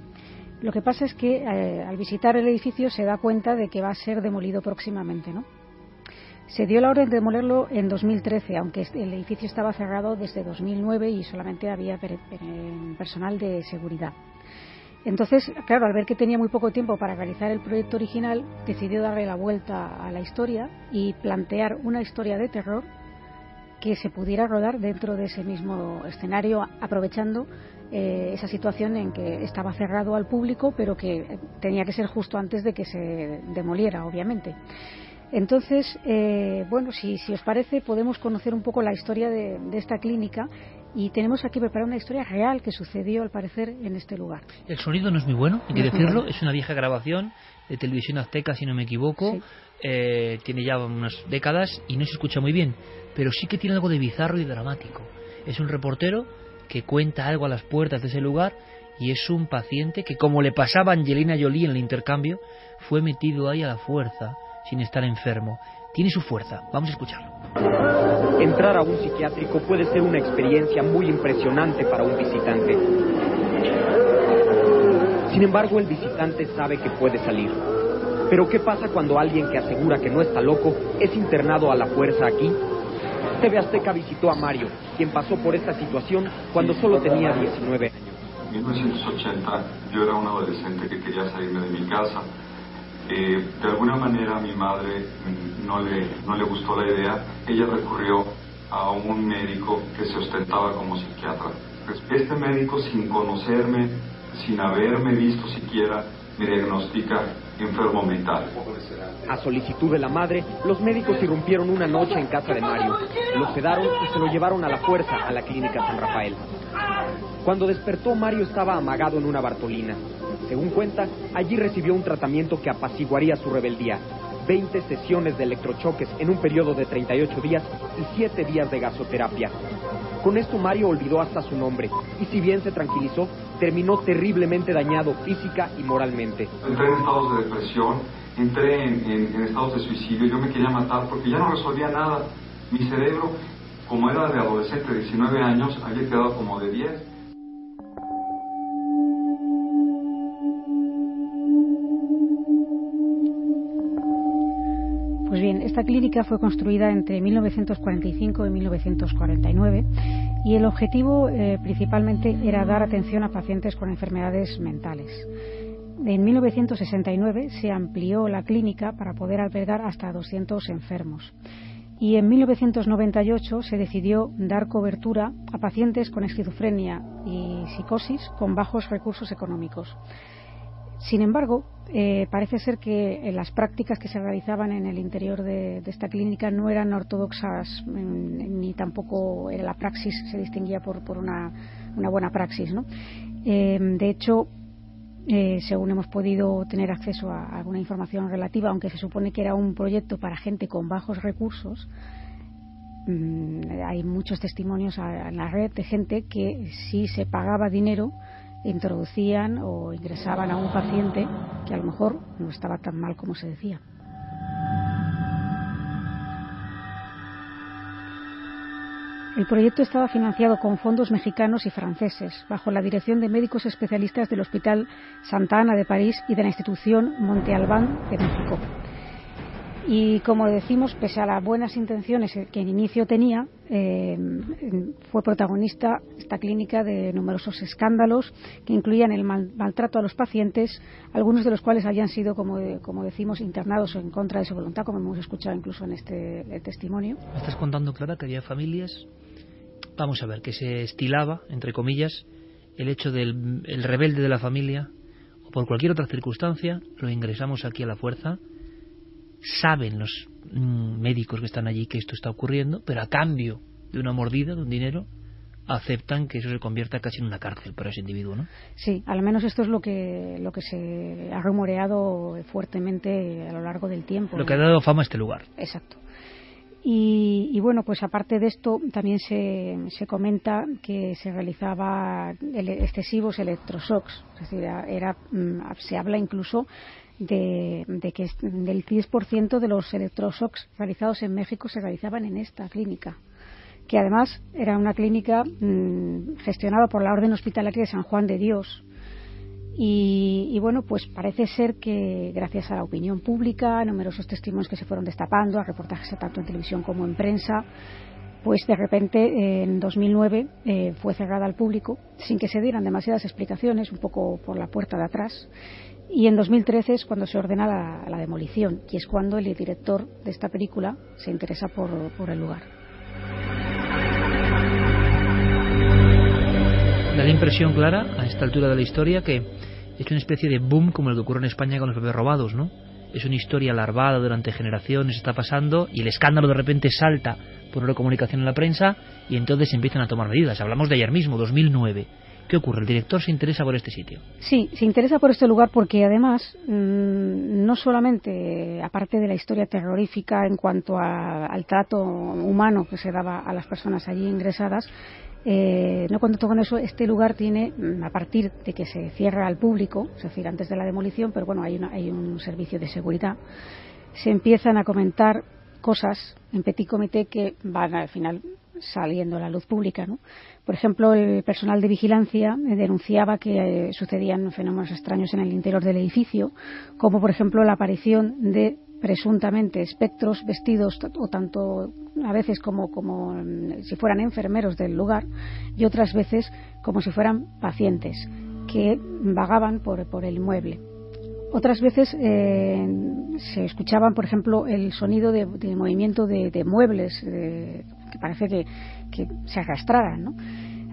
Lo que pasa es que eh, al visitar el edificio se da cuenta de que va a ser demolido próximamente, ¿no? Se dio la orden de demolerlo en 2013, aunque el edificio estaba cerrado desde 2009 y solamente había per- personal de seguridad. Entonces, claro, al ver que tenía muy poco tiempo para realizar el proyecto original, decidió darle la vuelta a la historia y plantear una historia de terror que se pudiera rodar dentro de ese mismo escenario, aprovechando eh, esa situación en que estaba cerrado al público, pero que tenía que ser justo antes de que se demoliera, obviamente. Entonces, eh, bueno, si, si, os parece, podemos conocer un poco la historia de, de, esta clínica y tenemos aquí preparada una historia real que sucedió, al parecer, en este lugar. El sonido no es muy bueno, hay que decirlo, es una vieja grabación de televisión azteca, si no me equivoco, Sí. eh, tiene ya unas décadas y no se escucha muy bien, pero sí que tiene algo de bizarro y dramático. Es un reportero que cuenta algo a las puertas de ese lugar y es un paciente que, como le pasaba a Angelina Jolie en el intercambio, fue metido ahí a la fuerza sin estar enfermo. Tiene su fuerza. Vamos a escucharlo. Entrar a un psiquiátrico puede ser una experiencia muy impresionante para un visitante. Sin embargo, el visitante sabe que puede salir. Pero ¿qué pasa cuando alguien que asegura que no está loco es internado a la fuerza aquí? TV Azteca visitó a Mario, quien pasó por esta situación cuando solo tenía 19 años. En 1980 yo era un adolescente que quería salirme de mi casa. Eh, de alguna manera mi madre no le, no le gustó la idea. Ella recurrió a un médico que se ostentaba como psiquiatra. Este médico, sin conocerme, sin haberme visto siquiera, me diagnostica enfermo mental. A solicitud de la madre, los médicos irrumpieron una noche en casa de Mario. Lo sedaron y se lo llevaron a la fuerza a la clínica San Rafael. Cuando despertó, Mario estaba amagado en una Bartolina. Según cuenta, allí recibió un tratamiento que apaciguaría su rebeldía. 20 sesiones de electrochoques en un periodo de 38 días y 7 días de gasoterapia. Con esto Mario olvidó hasta su nombre y si bien se tranquilizó, terminó terriblemente dañado física y moralmente. Entré en estados de depresión, entré en, en estados de suicidio, yo me quería matar porque ya no resolvía nada. Mi cerebro, como era de adolescente de 19 años, había quedado como de 10. Pues bien, esta clínica fue construida entre 1945 y 1949 y el objetivo eh, principalmente era dar atención a pacientes con enfermedades mentales. En 1969 se amplió la clínica para poder albergar hasta 200 enfermos y en 1998 se decidió dar cobertura a pacientes con esquizofrenia y psicosis con bajos recursos económicos. Sin embargo, eh, parece ser que las prácticas que se realizaban en el interior de, esta clínica no eran ortodoxas mm, ni tampoco era la praxis se distinguía por, una, buena praxis. Eh, de hecho, eh, según hemos podido tener acceso a alguna información relativa, aunque se supone que era un proyecto para gente con bajos recursos, mm, hay muchos testimonios en la red de gente que sí se pagaba dinero introducían o ingresaban a un paciente que a lo mejor no estaba tan mal como se decía. El proyecto estaba financiado con fondos mexicanos y franceses, bajo la dirección de médicos especialistas del Hospital Santa Ana de París y de la institución Monte Albán de México. Y como decimos, pese a las buenas intenciones que en inicio tenía, eh, fue protagonista esta clínica de numerosos escándalos que incluían el maltrato a los pacientes, algunos de los cuales habían sido, como, como, decimos, internados en contra de su voluntad, como hemos escuchado incluso en este testimonio. ¿Me estás contando, Clara, que había familias, vamos a ver, que se estilaba, entre comillas, el hecho del el rebelde de la familia, o por cualquier otra circunstancia, lo ingresamos aquí a la fuerza saben los mm, médicos que están allí que esto está ocurriendo, pero a cambio de una mordida, de un dinero, aceptan que eso se convierta casi en una cárcel para ese individuo, ¿no? Sí, al menos esto es lo que, lo que se ha rumoreado fuertemente a lo largo del tiempo. Lo que ha dado fama a este lugar. Exacto. Y, bueno, pues aparte de esto, también se, se comenta que se realizaba excesivos electroshocks. Es decir, era, mm, se habla incluso de, que del 10% de los electroshocks realizados en México se realizaban en esta clínica, que además era una clínica mm, gestionada por la Orden Hospitalaria de San Juan de Dios. Y, bueno, pues parece ser que gracias a la opinión pública, a numerosos testimonios que se fueron destapando, a reportajes tanto en televisión como en prensa, pues de repente en 2009 eh, fue cerrada al público sin que se dieran demasiadas explicaciones, un poco por la puerta de atrás. Y en 2013 es cuando se ordena la, demolición y es cuando el director de esta película se interesa por, el lugar. Da la impresión clara, a esta altura de la historia, que es una especie de boom como el que ocurre en España con los bebés robados, ¿no? Es una historia larvada durante generaciones, está pasando, y el escándalo de repente salta por una comunicación en la prensa, y entonces empiezan a tomar medidas. Hablamos de ayer mismo, 2009. ¿Qué ocurre? ¿El director se interesa por este sitio? Sí, se interesa por este lugar porque además, mm, no solamente, aparte de la historia terrorífica en cuanto al trato humano que se daba a las personas allí ingresadas, eh, no cuento con eso, este lugar tiene, mm, a partir de que se cierra al público, es decir, antes de la demolición, pero bueno, hay, hay un servicio de seguridad se empiezan a comentar cosas en petit comité que van al final saliendo a la luz pública. ¿no? Por ejemplo, el personal de vigilancia eh, denunciaba que eh, sucedían fenómenos extraños en el interior del edificio, como por ejemplo la aparición de presuntamente espectros vestidos o tanto a veces como, como mm, si fueran enfermeros del lugar y otras veces como si fueran pacientes que vagaban por, por el inmueble. Otras veces eh, se escuchaban, por ejemplo, el sonido de, movimiento de, muebles que parece que, se arrastraran, ¿no?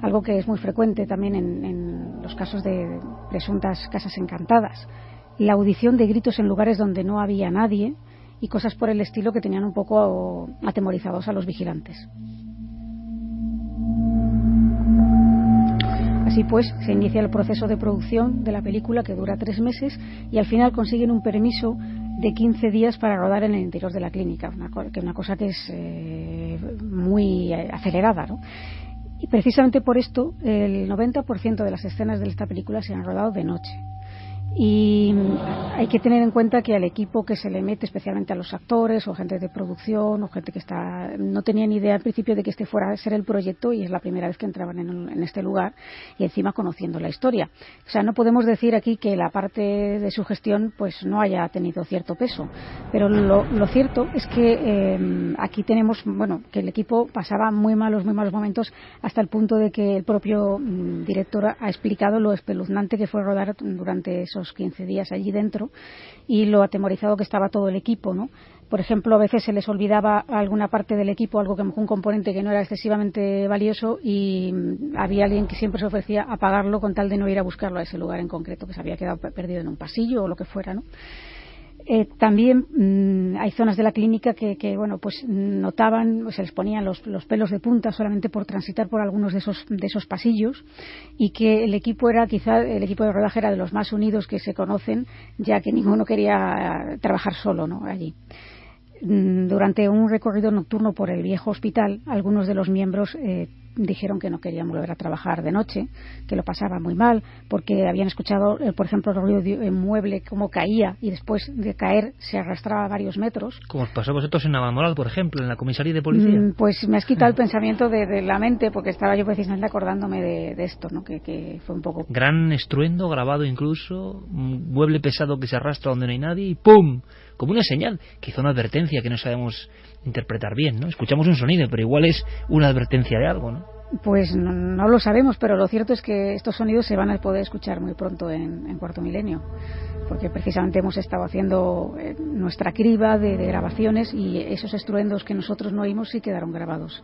algo que es muy frecuente también en, en, los casos de presuntas casas encantadas. La audición de gritos en lugares donde no había nadie y cosas por el estilo que tenían un poco atemorizados a los vigilantes. Así pues, se inicia el proceso de producción de la película que dura tres meses y al final consiguen un permiso de 15 días para rodar en el interior de la clínica, una, una cosa que es eh, muy acelerada. ¿no? Y precisamente por esto, el 90% de las escenas de esta película se han rodado de noche. Y hay que tener en cuenta que al equipo que se le mete, especialmente a los actores o gente de producción o gente que está, no tenía ni idea al principio de que este fuera a ser el proyecto y es la primera vez que entraban en, este lugar y encima conociendo la historia. O sea, no podemos decir aquí que la parte de su gestión pues no haya tenido cierto peso, pero lo, cierto es que eh, aquí tenemos, bueno, que el equipo pasaba muy malos, muy malos momentos hasta el punto de que el propio mm, director ha explicado lo espeluznante que fue rodar durante esos 15 días allí dentro y lo atemorizado que estaba todo el equipo, ¿no? Por ejemplo, a veces se les olvidaba alguna parte del equipo, algo que un componente que no era excesivamente valioso y mm, había alguien que siempre se ofrecía a pagarlo con tal de no ir a buscarlo a ese lugar en concreto, que se había quedado perdido en un pasillo o lo que fuera, ¿no? Eh, también mm, hay zonas de la clínica que, bueno, pues notaban, se les ponían los, pelos de punta solamente por transitar por algunos de esos, de esos pasillos y que el equipo era quizá, el equipo de rodaje era de los más unidos que se conocen, ya que ninguno quería trabajar solo ¿no? allí. Mm, durante un recorrido nocturno por el viejo hospital, algunos de los miembros eh, dijeron que no querían volver a trabajar de noche, que lo pasaban muy mal, porque habían escuchado, eh, por ejemplo, el ruido de un mueble como caía y después de caer se arrastraba varios metros. Como os pasó a vosotros en Navamoral, por ejemplo, en la comisaría de policía. Mm, pues me has quitado el pensamiento de, la mente, porque estaba yo precisamente acordándome de, esto, ¿no? Que, que, fue un poco. Gran estruendo, grabado incluso, mueble pesado que se arrastra donde no hay nadie y ¡pum! Como una señal, quizá una advertencia que no sabemos interpretar bien, ¿no? Escuchamos un sonido, pero igual es una advertencia de algo, ¿no? Pues no, lo sabemos, pero lo cierto es que estos sonidos se van a poder escuchar muy pronto en, Cuarto Milenio, porque precisamente hemos estado haciendo eh, nuestra criba de, grabaciones y esos estruendos que nosotros no oímos sí quedaron grabados.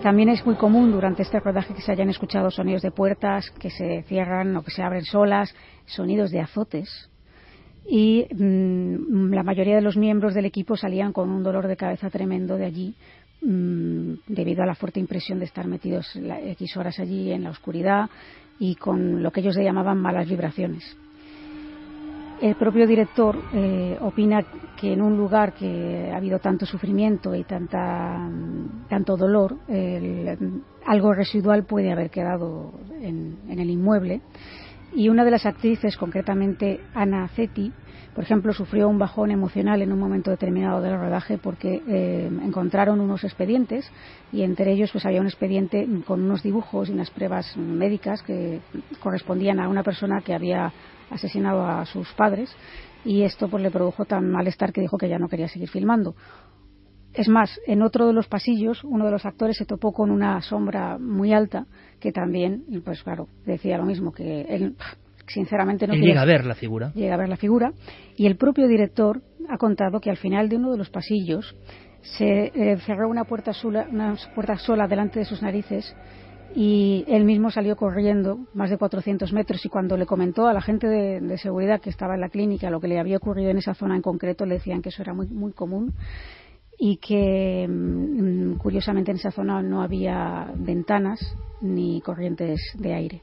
También es muy común durante este rodaje que se hayan escuchado sonidos de puertas que se cierran o que se abren solas, sonidos de azotes, y mm, la mayoría de los miembros del equipo salían con un dolor de cabeza tremendo de allí mm, debido a la fuerte impresión de estar metidos X horas allí en la oscuridad y con lo que ellos llamaban malas vibraciones. El propio director eh, opina que en un lugar que ha habido tanto sufrimiento y tanta, tanto dolor, algo residual puede haber quedado en, en el inmueble y una de las actrices, concretamente Ana Ceti, por ejemplo, sufrió un bajón emocional en un momento determinado del rodaje porque eh, encontraron unos expedientes y entre ellos pues había un expediente con unos dibujos y unas pruebas médicas que correspondían a una persona que había asesinado a sus padres y esto pues le produjo tan malestar que dijo que ya no quería seguir filmando. Es más, en otro de los pasillos, uno de los actores se topó con una sombra muy alta que también, pues claro, decía lo mismo, que él sinceramente no él llega a ver la figura. Llega a ver la figura. Y el propio director ha contado que al final de uno de los pasillos se eh, cerró una puerta, sola, una puerta sola delante de sus narices y él mismo salió corriendo más de 400 metros y cuando le comentó a la gente de, seguridad que estaba en la clínica lo que le había ocurrido en esa zona en concreto, le decían que eso era muy, muy común y que mm, curiosamente en esa zona no había ventanas ni corrientes de aire.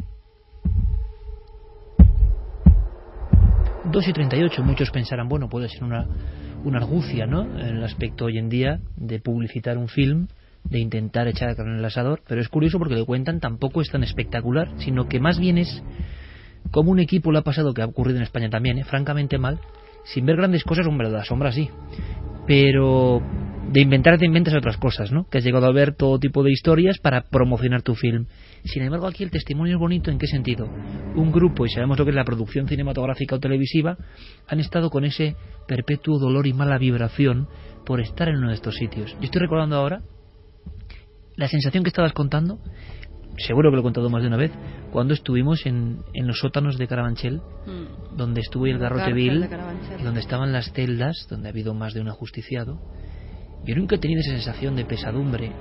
2 y 38, muchos pensarán, bueno, puede ser una, una argucia, ¿no? El aspecto hoy en día de publicitar un film, de intentar echar a en el asador, pero es curioso porque lo cuentan tampoco es tan espectacular, sino que más bien es como un equipo le ha pasado, que ha ocurrido en España también, ¿eh? francamente mal, sin ver grandes cosas, hombre, de la sombra sí, pero de inventar te inventas otras cosas, ¿no? Que has llegado a ver todo tipo de historias para promocionar tu film. Sin embargo, aquí el testimonio es bonito en qué sentido. Un grupo, y sabemos lo que es la producción cinematográfica o televisiva, han estado con ese perpetuo dolor y mala vibración por estar en uno de estos sitios. Yo estoy recordando ahora la sensación que estabas contando, seguro que lo he contado más de una vez, cuando estuvimos en, en los sótanos de Carabanchel, Mm. donde estuvo el La garrote cárcel vil, de Carabanchel. y donde estaban las celdas, donde ha habido más de un ajusticiado. Yo nunca he tenido esa sensación de pesadumbre,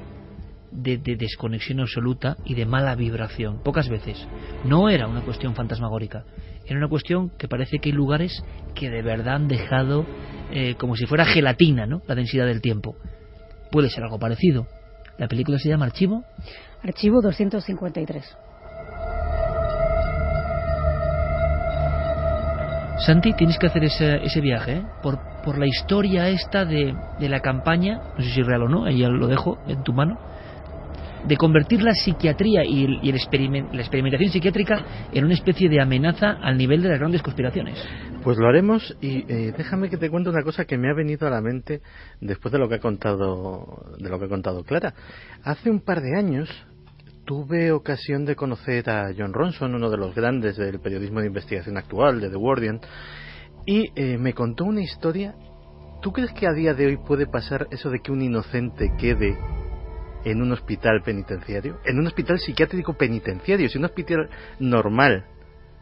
de, de desconexión absoluta y de mala vibración. Pocas veces. No era una cuestión fantasmagórica. Era una cuestión que parece que hay lugares que de verdad han dejado eh, como si fuera gelatina, ¿no? La densidad del tiempo. Puede ser algo parecido. La película se llama Archivo. Archivo 253. Santi, tienes que hacer ese, ese viaje, ¿eh? por, por la historia esta de, de la campaña, no sé si es real o no, ahí lo dejo en tu mano, de convertir la psiquiatría y, el- y el experimen- la experimentación psiquiátrica en una especie de amenaza al nivel de las grandes conspiraciones. Pues lo haremos y eh, déjame que te cuente una cosa que me ha venido a la mente después de lo que ha contado de lo que ha contado Clara. Hace un par de años tuve ocasión de conocer a John Ronson, uno de los grandes del periodismo de investigación actual de The Guardian, y eh, me contó una historia. ¿Tú crees que a día de hoy puede pasar eso de que un inocente quede en un hospital penitenciario? En un hospital psiquiátrico penitenciario, si un hospital normal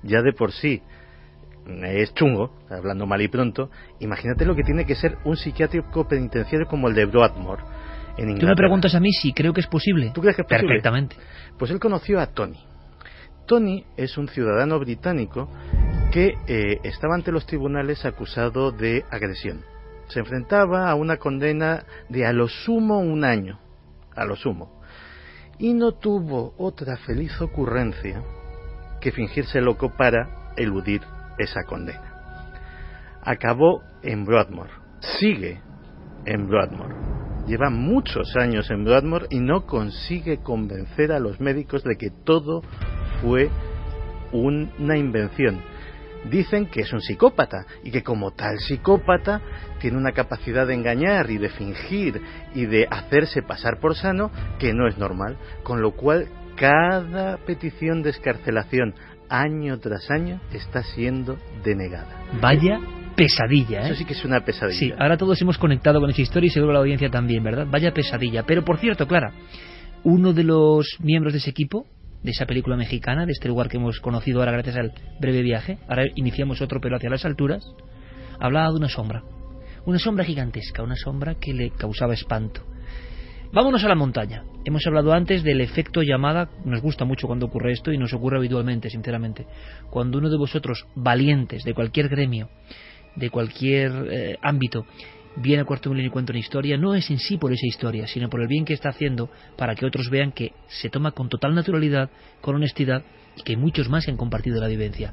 ya de por sí es chungo, hablando mal y pronto, imagínate lo que tiene que ser un psiquiátrico penitenciario como el de Broadmoor en Tú me preguntas a mí si creo que es posible. ¿Tú crees que es posible? Perfectamente. Pues él conoció a Tony. Tony es un ciudadano británico que eh, estaba ante los tribunales acusado de agresión. Se enfrentaba a una condena de a lo sumo un año, a lo sumo. Y no tuvo otra feliz ocurrencia que fingirse loco para eludir esa condena. Acabó en Broadmoor. Sigue en Broadmoor. Lleva muchos años en Broadmoor y no consigue convencer a los médicos de que todo fue un- una invención. Dicen que es un psicópata y que como tal psicópata tiene una capacidad de engañar y de fingir y de hacerse pasar por sano que no es normal, con lo cual cada petición de escarcelación año tras año está siendo denegada. Vaya pesadilla, ¿eh? Eso sí que es una pesadilla. Sí, ahora todos hemos conectado con esa historia y seguro la audiencia también, ¿verdad? Vaya pesadilla. Pero por cierto, Clara, uno de los miembros de ese equipo, de esa película mexicana, de este lugar que hemos conocido ahora gracias al breve viaje, ahora iniciamos otro pero hacia las alturas, hablaba de una sombra. Una sombra gigantesca, una sombra que le causaba espanto. Vámonos a la montaña. Hemos hablado antes del efecto llamada, nos gusta mucho cuando ocurre esto y nos ocurre habitualmente, sinceramente. Cuando uno de vosotros, valientes de cualquier gremio, de cualquier eh, ámbito, viene a Cuarto Milenio y cuenta una historia, no es en sí por esa historia, sino por el bien que está haciendo para que otros vean que se toma con total naturalidad, con honestidad y que muchos más que han compartido la vivencia.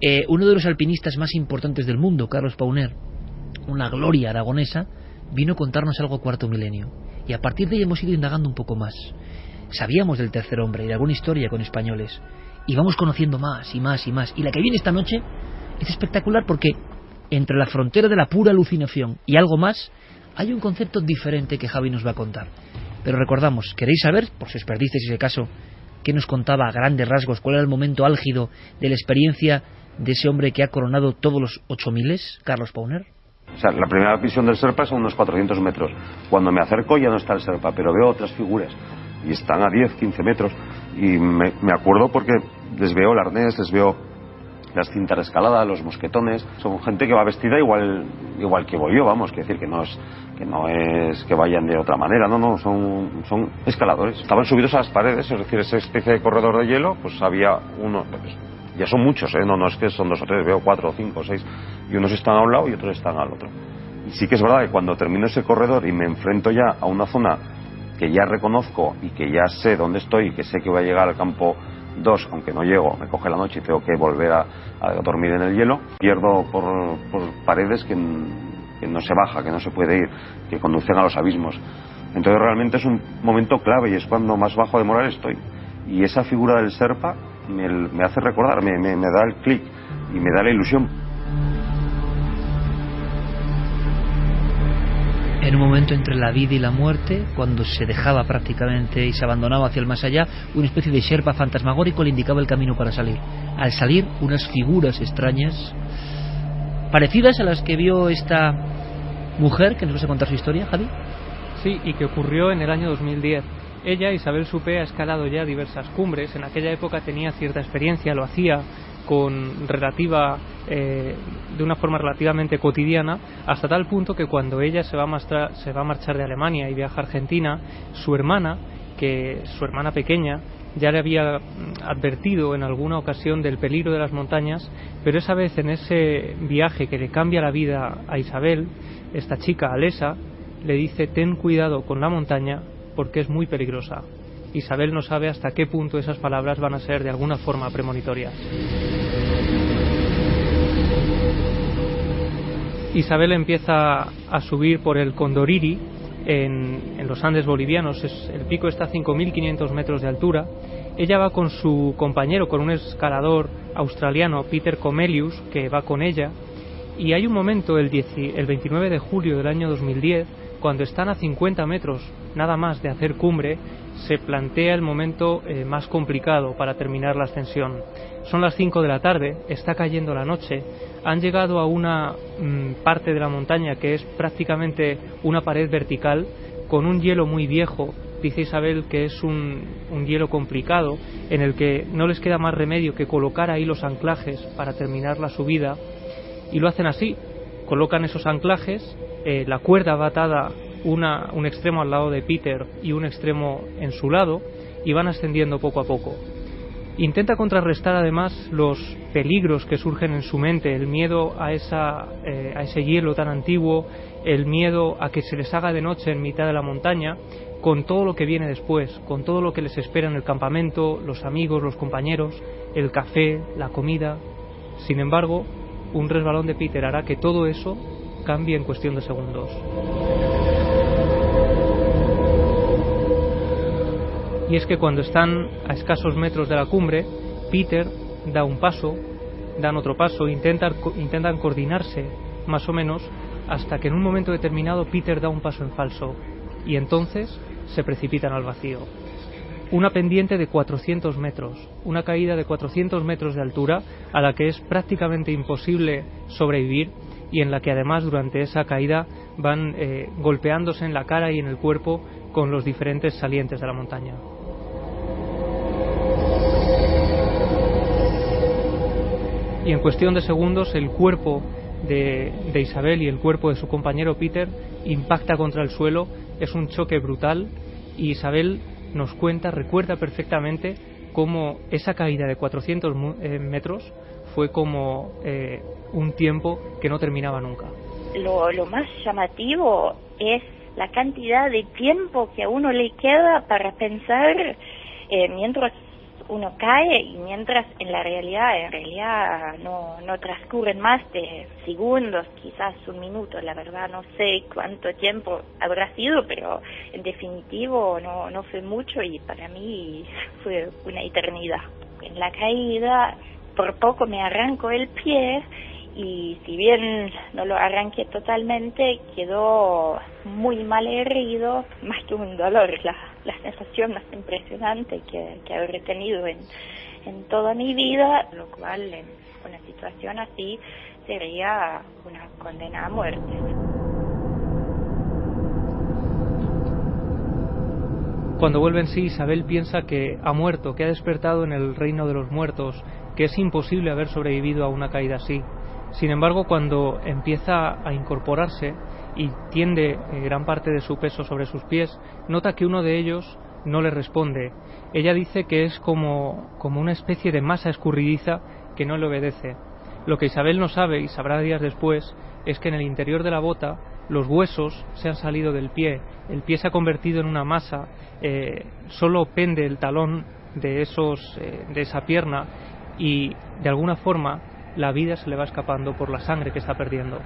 Eh, uno de los alpinistas más importantes del mundo, Carlos Pauner, una gloria aragonesa, vino a contarnos algo Cuarto Milenio. Y a partir de ahí hemos ido indagando un poco más. Sabíamos del tercer hombre y de alguna historia con españoles. Y vamos conociendo más y más y más. Y la que viene esta noche es espectacular porque entre la frontera de la pura alucinación y algo más, hay un concepto diferente que Javi nos va a contar. Pero recordamos, ¿queréis saber, por si os perdisteis ese caso, qué nos contaba a grandes rasgos, cuál era el momento álgido de la experiencia de ese hombre que ha coronado todos los ocho miles, Carlos Pauner? O sea, la primera visión del Serpa son unos 400 metros. Cuando me acerco ya no está el Serpa, pero veo otras figuras. Y están a 10, 15 metros. Y me, me acuerdo porque les veo el arnés, les veo las cintas de escalada, los mosquetones. Son gente que va vestida igual, igual que voy yo, vamos. Que decir que no es que no es que vayan de otra manera, no, no, son, escaladores. Estaban subidos a las paredes, es decir, esa especie de corredor de hielo, pues había uno, pues, ya son muchos, ¿eh? no, no es que son dos o tres, veo cuatro o cinco o seis, y unos están a un lado y otros están al otro. Y sí que es verdad que cuando termino ese corredor y me enfrento ya a una zona que ya reconozco y que ya sé dónde estoy, que sé que voy a llegar al campo 2, aunque no llego, me coge la noche y tengo que volver a, dormir en el hielo, pierdo por, paredes que, no se baja, que no se puede ir, que conducen a los abismos. Entonces realmente es un momento clave y es cuando más bajo de moral estoy. Y esa figura del Serpa me, hace recordar, me da el clic y me da la ilusión. En un momento entre la vida y la muerte, cuando se dejaba prácticamente y se abandonaba hacia el más allá, una especie de sherpa fantasmagórico le indicaba el camino para salir. Al salir, unas figuras extrañas, parecidas a las que vio esta mujer, que nos vas a contar su historia, Javi. Sí, y que ocurrió en el año 2010. Ella, Isabel Supé, ha escalado ya diversas cumbres. En aquella época tenía cierta experiencia, lo hacía con relativa eh, de una forma relativamente cotidiana hasta tal punto que cuando ella se va a marchar, se va a marchar de Alemania y viaja a Argentina su hermana que su hermana pequeña ya le había mm, advertido en alguna ocasión del peligro de las montañas pero esa vez en ese viaje que le cambia la vida a Isabel esta chica Alesa le dice ten cuidado con la montaña porque es muy peligrosa Isabel no sabe hasta qué punto esas palabras van a ser de alguna forma premonitorias. Isabel empieza a subir por el Condoriri en, los Andes bolivianos. El pico está a 5.500 metros de altura. Ella va con su compañero, con un escalador australiano, Peter Comelius, que va con ella. Y hay un momento, el, 10, el 29 de julio del año 2010, cuando están a 50 metros nada más de hacer cumbre, se plantea el momento eh, más complicado para terminar la ascensión. Son las 5 de la tarde, está cayendo la noche, han llegado a una mm, parte de la montaña que es prácticamente una pared vertical con un hielo muy viejo. Dice Isabel que es un, un hielo complicado en el que no les queda más remedio que colocar ahí los anclajes para terminar la subida y lo hacen así. Colocan esos anclajes, eh, la cuerda va atada una, un extremo al lado de Peter y un extremo en su lado y van ascendiendo poco a poco. Intenta contrarrestar además los peligros que surgen en su mente, el miedo a, eh, a ese hielo tan antiguo, el miedo a que se les haga de noche en mitad de la montaña, con todo lo que viene después, con todo lo que les espera en el campamento, los amigos, los compañeros, el café, la comida. Sin embargo, un resbalón de Peter hará que todo eso cambie en cuestión de segundos. y es que cuando están a escasos metros de la cumbre, Peter da un paso, dan otro paso, intentan, intentan coordinarse más o menos hasta que en un momento determinado Peter da un paso en falso y entonces se precipitan al vacío. Una pendiente de 400 metros, una caída de 400 metros de altura a la que es prácticamente imposible sobrevivir y en la que además durante esa caída van eh, golpeándose en la cara y en el cuerpo con los diferentes salientes de la montaña. y en cuestión de segundos el cuerpo de, de, Isabel y el cuerpo de su compañero Peter impacta contra el suelo, es un choque brutal y Isabel nos cuenta, recuerda perfectamente cómo esa caída de 400 eh, metros fue como eh, un tiempo que no terminaba nunca. Lo, lo más llamativo es la cantidad de tiempo que a uno le queda para pensar eh, mientras uno cae y mientras en la realidad, en realidad no, no transcurren más de segundos, quizás un minuto, la verdad no sé cuánto tiempo habrá sido, pero en definitivo no, no fue mucho y para mí fue una eternidad. En la caída por poco me arranco el pie y si bien no lo arranqué totalmente, quedó muy mal herido, más que un dolor, la, la sensación más impresionante que, que habré tenido en, en toda mi vida, lo cual en una situación así sería una condena a muerte. Cuando vuelve en sí, Isabel piensa que ha muerto, que ha despertado en el reino de los muertos, que es imposible haber sobrevivido a una caída así. Sin embargo, cuando empieza a incorporarse y tiende eh, gran parte de su peso sobre sus pies, nota que uno de ellos no le responde. Ella dice que es como, como una especie de masa escurridiza que no le obedece. Lo que Isabel no sabe y sabrá días después es que en el interior de la bota los huesos se han salido del pie, el pie se ha convertido en una masa, eh, solo pende el talón de, esos, eh, de esa pierna y de alguna forma la vida se le va escapando por la sangre que está perdiendo.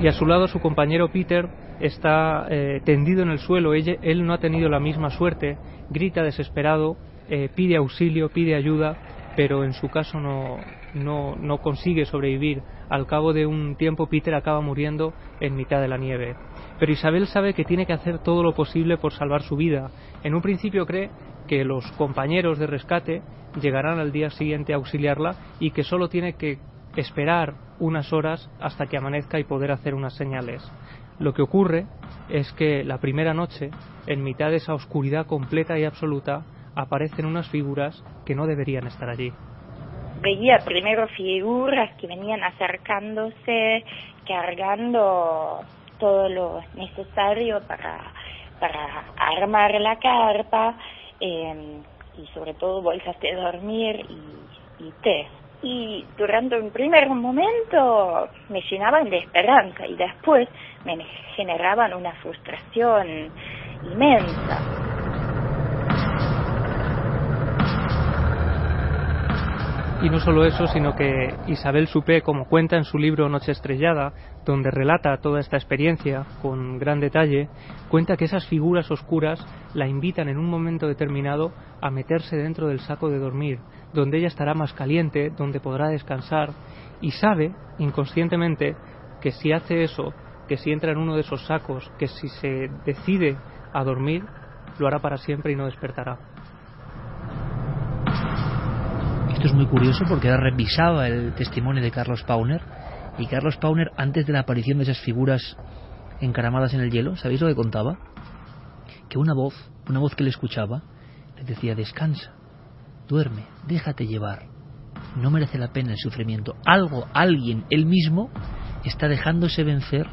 y a su lado su compañero Peter está eh, tendido en el suelo, él no ha tenido la misma suerte, grita desesperado, eh, pide auxilio, pide ayuda, pero en su caso no, no, no consigue sobrevivir. Al cabo de un tiempo Peter acaba muriendo en mitad de la nieve. Pero Isabel sabe que tiene que hacer todo lo posible por salvar su vida. En un principio cree que los compañeros de rescate llegarán al día siguiente a auxiliarla y que solo tiene que esperar unas horas hasta que amanezca y poder hacer unas señales. Lo que ocurre es que la primera noche, en mitad de esa oscuridad completa y absoluta, aparecen unas figuras que no deberían estar allí. Veía primero figuras que venían acercándose, cargando todo lo necesario para, para armar la carpa eh, y sobre todo bolsas de dormir y, y té y durante un primer momento me llenaban de esperanza y después me generaban una frustración inmensa. Y no solo eso, sino que Isabel Supé, como cuenta en su libro Noche Estrellada, donde relata toda esta experiencia con gran detalle, cuenta que esas figuras oscuras la invitan en un momento determinado a meterse dentro del saco de dormir, donde ella estará más caliente, donde podrá descansar, y sabe, inconscientemente, que si hace eso, que si entra en uno de esos sacos, que si se decide a dormir, lo hará para siempre y no despertará. Esto es muy curioso porque revisaba el testimonio de Carlos Pauner y Carlos Pauner antes de la aparición de esas figuras encaramadas en el hielo, ¿sabéis lo que contaba? Que una voz, una voz que le escuchaba, le decía descansa, duerme, déjate llevar. No merece la pena el sufrimiento. Algo, alguien, él mismo, está dejándose vencer.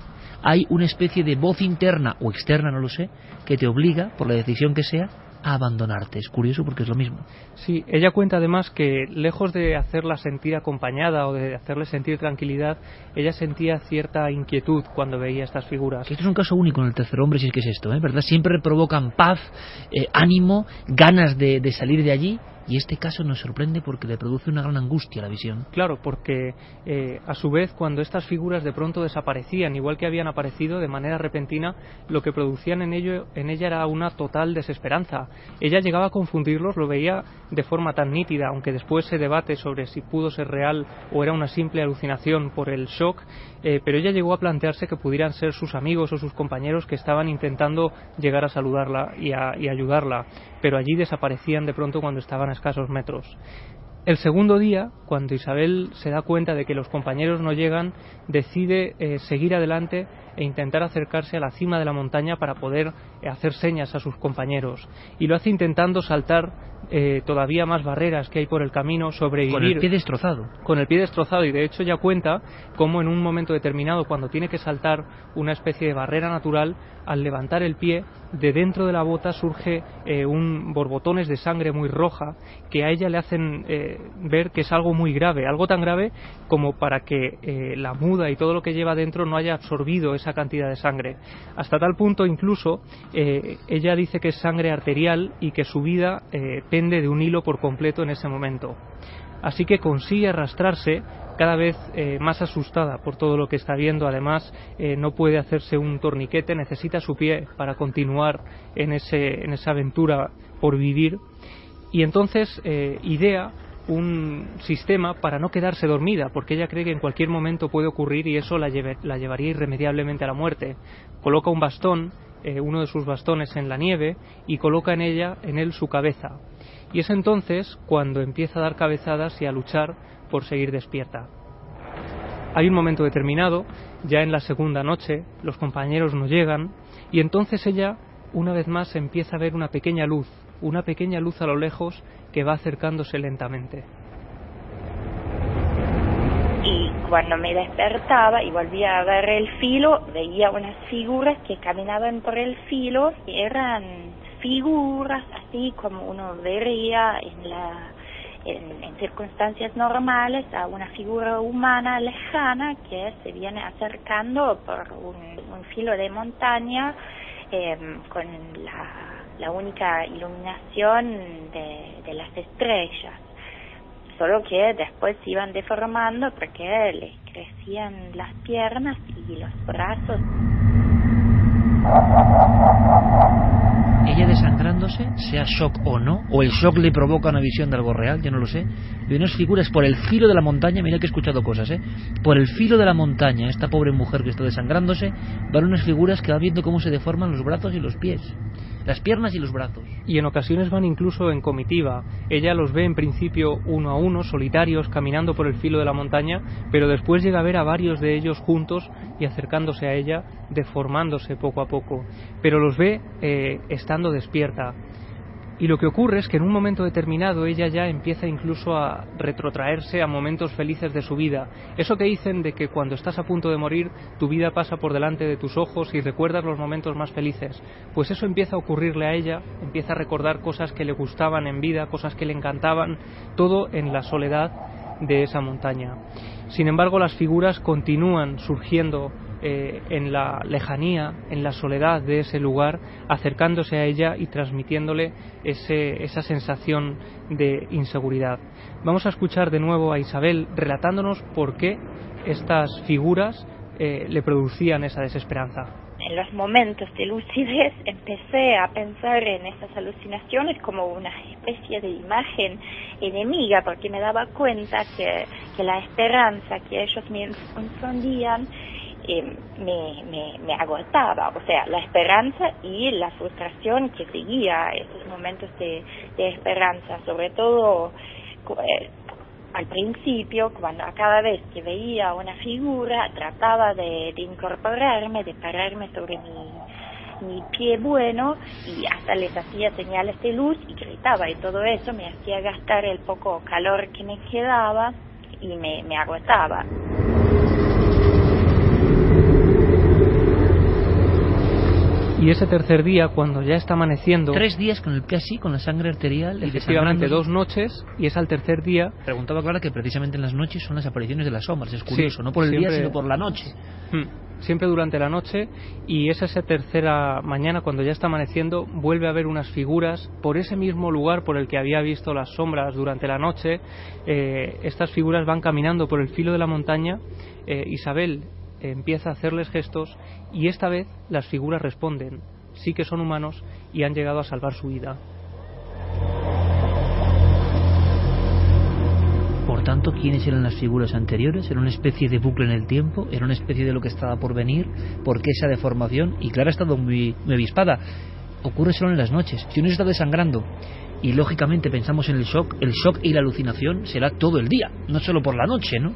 Hay una especie de voz interna o externa, no lo sé, que te obliga, por la decisión que sea, a abandonarte. Es curioso porque es lo mismo. Sí, ella cuenta además que lejos de hacerla sentir acompañada o de hacerle sentir tranquilidad, ella sentía cierta inquietud cuando veía estas figuras. Esto es un caso único en el tercer hombre, si es que es esto, ¿eh? ¿verdad? Siempre provocan paz, eh, ánimo, ganas de, de salir de allí y este caso nos sorprende porque le produce una gran angustia a la visión. Claro, porque eh, a su vez cuando estas figuras de pronto desaparecían, igual que habían aparecido de manera repentina, lo que producían en, ello, en ella era una total desesperanza. Ella llegaba a confundirlos, lo veía de forma tan nítida, aunque después se debate sobre si pudo ser real o era una simple alucinación por el shock, eh, pero ella llegó a plantearse que pudieran ser sus amigos o sus compañeros que estaban intentando llegar a saludarla y, a, y ayudarla, pero allí desaparecían de pronto cuando estaban escasos metros. El segundo día, cuando Isabel se da cuenta de que los compañeros no llegan, decide eh, seguir adelante e intentar acercarse a la cima de la montaña para poder eh, hacer señas a sus compañeros. Y lo hace intentando saltar eh, todavía más barreras que hay por el camino, sobrevivir. Con el pie destrozado. Con el pie destrozado, y de hecho ya cuenta cómo en un momento determinado, cuando tiene que saltar una especie de barrera natural, al levantar el pie, de dentro de la bota surge eh, un borbotones de sangre muy roja que a ella le hacen eh, ver que es algo muy grave, algo tan grave como para que eh, la muda y todo lo que lleva dentro no haya absorbido esa cantidad de sangre. Hasta tal punto incluso ella dice que es sangre arterial y que su vida pende de un hilo por completo en ese momento. Así que consigue arrastrarse cada vez eh, más asustada por todo lo que está viendo. Además, eh, no puede hacerse un torniquete, necesita su pie para continuar en, ese, en esa aventura por vivir. Y entonces eh, idea un sistema para no quedarse dormida, porque ella cree que en cualquier momento puede ocurrir y eso la, la llevaría irremediablemente a la muerte. Coloca un bastón, uno de sus bastones en la nieve, y coloca en ella, en él, su cabeza. Y es entonces cuando empieza a dar cabezadas y a luchar por seguir despierta. Hay un momento determinado, ya en la segunda noche, los compañeros no llegan, y entonces ella, una vez más, empieza a ver una pequeña luz, una pequeña luz a lo lejos que va acercándose lentamente. Y cuando me despertaba y volvía a ver el filo, veía unas figuras que caminaban por el filo y eran figuras así como uno vería en la en, circunstancias normales a una figura humana lejana que se viene acercando por un, filo de montaña em, con la, única iluminación de, las estrellas. solo que después se iban deformando porque les crecían las piernas y los brazos. Ella desangrándose, sea shock o no, o el shock le provoca una visión de algo real, yo no lo sé. Y unas figuras por el filo de la montaña, mira que he escuchado cosas, ¿eh? Por el filo de la montaña, esta pobre mujer que está desangrándose, van unas figuras que va viendo cómo se deforman los brazos y los pies las piernas y los brazos. Y en ocasiones van incluso en comitiva. Ella los ve en principio uno a uno, solitarios, caminando por el filo de la montaña, pero después llega a ver a varios de ellos juntos y acercándose a ella, deformándose poco a poco. Pero los ve eh, estando despierta. Y lo que ocurre es que en un momento determinado ella ya empieza incluso a retrotraerse a momentos felices de su vida. Eso que dicen de que cuando estás a punto de morir tu vida pasa por delante de tus ojos y recuerdas los momentos más felices. Pues eso empieza a ocurrirle a ella, empieza a recordar cosas que le gustaban en vida, cosas que le encantaban, todo en la soledad de esa montaña. Sin embargo, las figuras continúan surgiendo eh, en la lejanía, en la soledad de ese lugar, acercándose a ella y transmitiéndole esa sensación de inseguridad. Vamos a escuchar de nuevo a Isabel relatándonos por qué estas figuras eh, le producían esa desesperanza. En los momentos de lucidez empecé a pensar en esas alucinaciones como una especie de imagen enemiga, porque me daba cuenta que, que la esperanza que ellos me infundían eh, me, me, me, agotaba, o sea, la esperanza y la frustración que seguía esos momentos de, de esperanza, sobre todo eh, al principio, cuando a cada vez que veía una figura, trataba de, incorporarme, de pararme sobre mi, mi pie bueno y hasta les hacía señales de luz y gritaba y todo eso me hacía gastar el poco calor que me quedaba y me, me agotaba. Y ese tercer día, cuando ya está amaneciendo... Tres días con el pie así, con la sangre arterial... Efectivamente, dos noches, y es al tercer día... Preguntaba Clara que precisamente en las noches son las apariciones de las sombras, es curioso, no por el día, sino por la noche. Hmm, siempre durante la noche, y es esa tercera mañana, cuando ya está amaneciendo, vuelve a ver unas figuras por ese mismo lugar por el que había visto las sombras durante la noche. Eh, estas figuras van caminando por el filo de la montaña. Eh, Isabel empieza a hacerles gestos y esta vez las figuras responden, sí que son humanos y han llegado a salvar su vida. Por tanto, ¿quiénes eran las figuras anteriores? ¿Era una especie de bucle en el tiempo? ¿Era una especie de lo que estaba por venir? ¿Por qué esa deformación? Y Clara ha estado muy, muy avispada. Ocurre solo en las noches. Si uno está desangrando y lógicamente pensamos en el shock, el shock y la alucinación será todo el día, no solo por la noche, ¿no?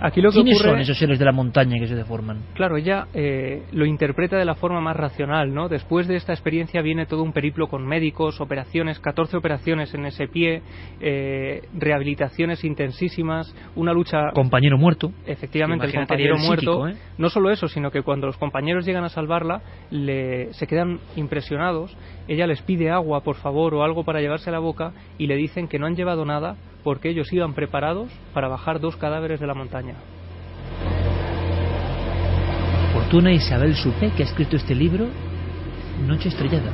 Aquí lo que ¿Quiénes ocurre... son esos seres de la montaña que se deforman? Claro, ella eh, lo interpreta de la forma más racional, ¿no? Después de esta experiencia viene todo un periplo con médicos, operaciones, 14 operaciones en ese pie, eh, rehabilitaciones intensísimas, una lucha... Compañero muerto. Efectivamente, el compañero el muerto. psíquico, ¿eh? No solo eso, sino que cuando los compañeros llegan a salvarla, le, se quedan impresionados, ella les pide agua, por favor, o algo para llevarse a la boca, y le dicen que no han llevado nada porque ellos iban preparados para bajar dos cadáveres de la montaña. Fortuna Isabel Supé, que ha escrito este libro, Noche Estrellada.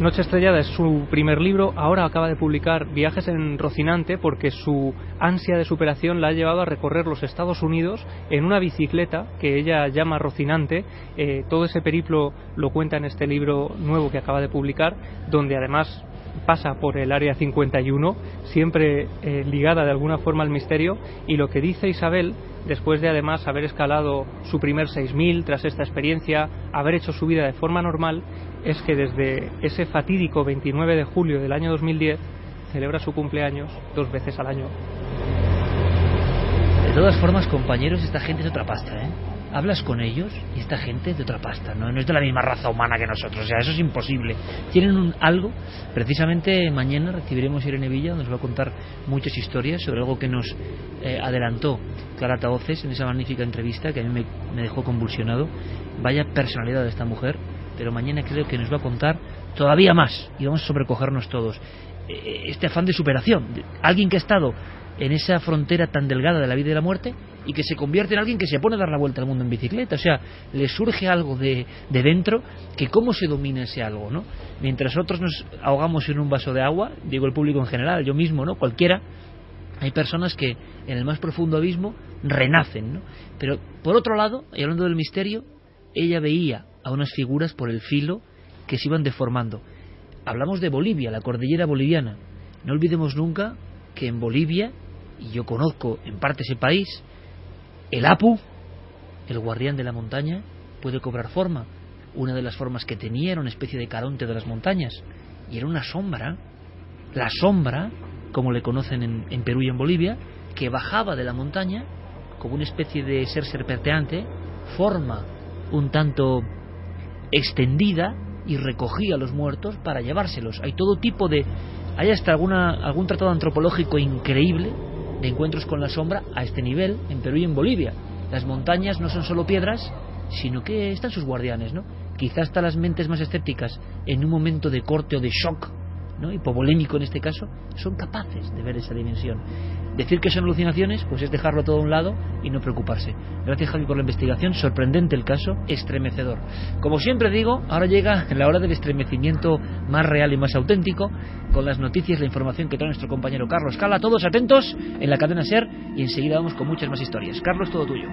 Noche Estrellada es su primer libro, ahora acaba de publicar Viajes en Rocinante porque su ansia de superación la ha llevado a recorrer los Estados Unidos en una bicicleta que ella llama Rocinante. Eh, todo ese periplo lo cuenta en este libro nuevo que acaba de publicar, donde además pasa por el área 51, siempre eh, ligada de alguna forma al misterio, y lo que dice Isabel, después de además haber escalado su primer 6000 tras esta experiencia, haber hecho su vida de forma normal, es que desde ese fatídico 29 de julio del año 2010 celebra su cumpleaños dos veces al año. De todas formas, compañeros, esta gente es otra pasta, ¿eh? Hablas con ellos y esta gente es de otra pasta, ¿no? Es de la misma raza humana que nosotros, o sea, eso es imposible. Tienen un, algo, precisamente mañana recibiremos a Irene Villa, donde nos va a contar muchas historias sobre algo que nos eh, adelantó Clara Taoces en esa magnífica entrevista que a mí me, dejó convulsionado. Vaya personalidad de esta mujer, pero mañana creo que nos va a contar todavía más y vamos a sobrecogernos todos. Eh, Este afán de superación, alguien que ha estado en esa frontera tan delgada de la vida y la muerte y que se convierte en alguien que se pone a dar la vuelta al mundo en bicicleta. O sea, le surge algo de, de dentro que cómo se domina ese algo, ¿no? Mientras otros nos ahogamos en un vaso de agua, digo el público en general, yo mismo, ¿no? Cualquiera, Hay personas que en el más profundo abismo renacen, ¿no? Pero por otro lado, y hablando del misterio, ella veía a unas figuras por el filo que se iban deformando. Hablamos de Bolivia, la cordillera boliviana. No olvidemos nunca que en Bolivia, y yo conozco en parte ese país, el Apu, el guardián de la montaña, puede cobrar forma. Una de las formas que tenía era una especie de caronte de las montañas, y era una sombra, la sombra, como le conocen en, en Perú y en Bolivia, que bajaba de la montaña como una especie de ser serpenteante, forma un tanto extendida y recogía a los muertos para llevárselos. Hay todo tipo de... Hay hasta alguna, algún tratado antropológico increíble de encuentros con la sombra a este nivel en Perú y en Bolivia. Las montañas no son solo piedras, sino que están sus guardianes, ¿no? Quizás hasta las mentes más escépticas, en un momento de corte o de shock, ¿no? hipovolémico en este caso, son capaces de ver esa dimensión. Decir que son alucinaciones, pues es dejarlo todo a un lado y no preocuparse. Gracias Javi por la investigación, sorprendente el caso, estremecedor. Como siempre digo, ahora llega la hora del estremecimiento más real y más auténtico, con las noticias, la información que trae nuestro compañero Carlos Cala. Todos atentos en la cadena SER y enseguida vamos con muchas más historias. Carlos, todo tuyo.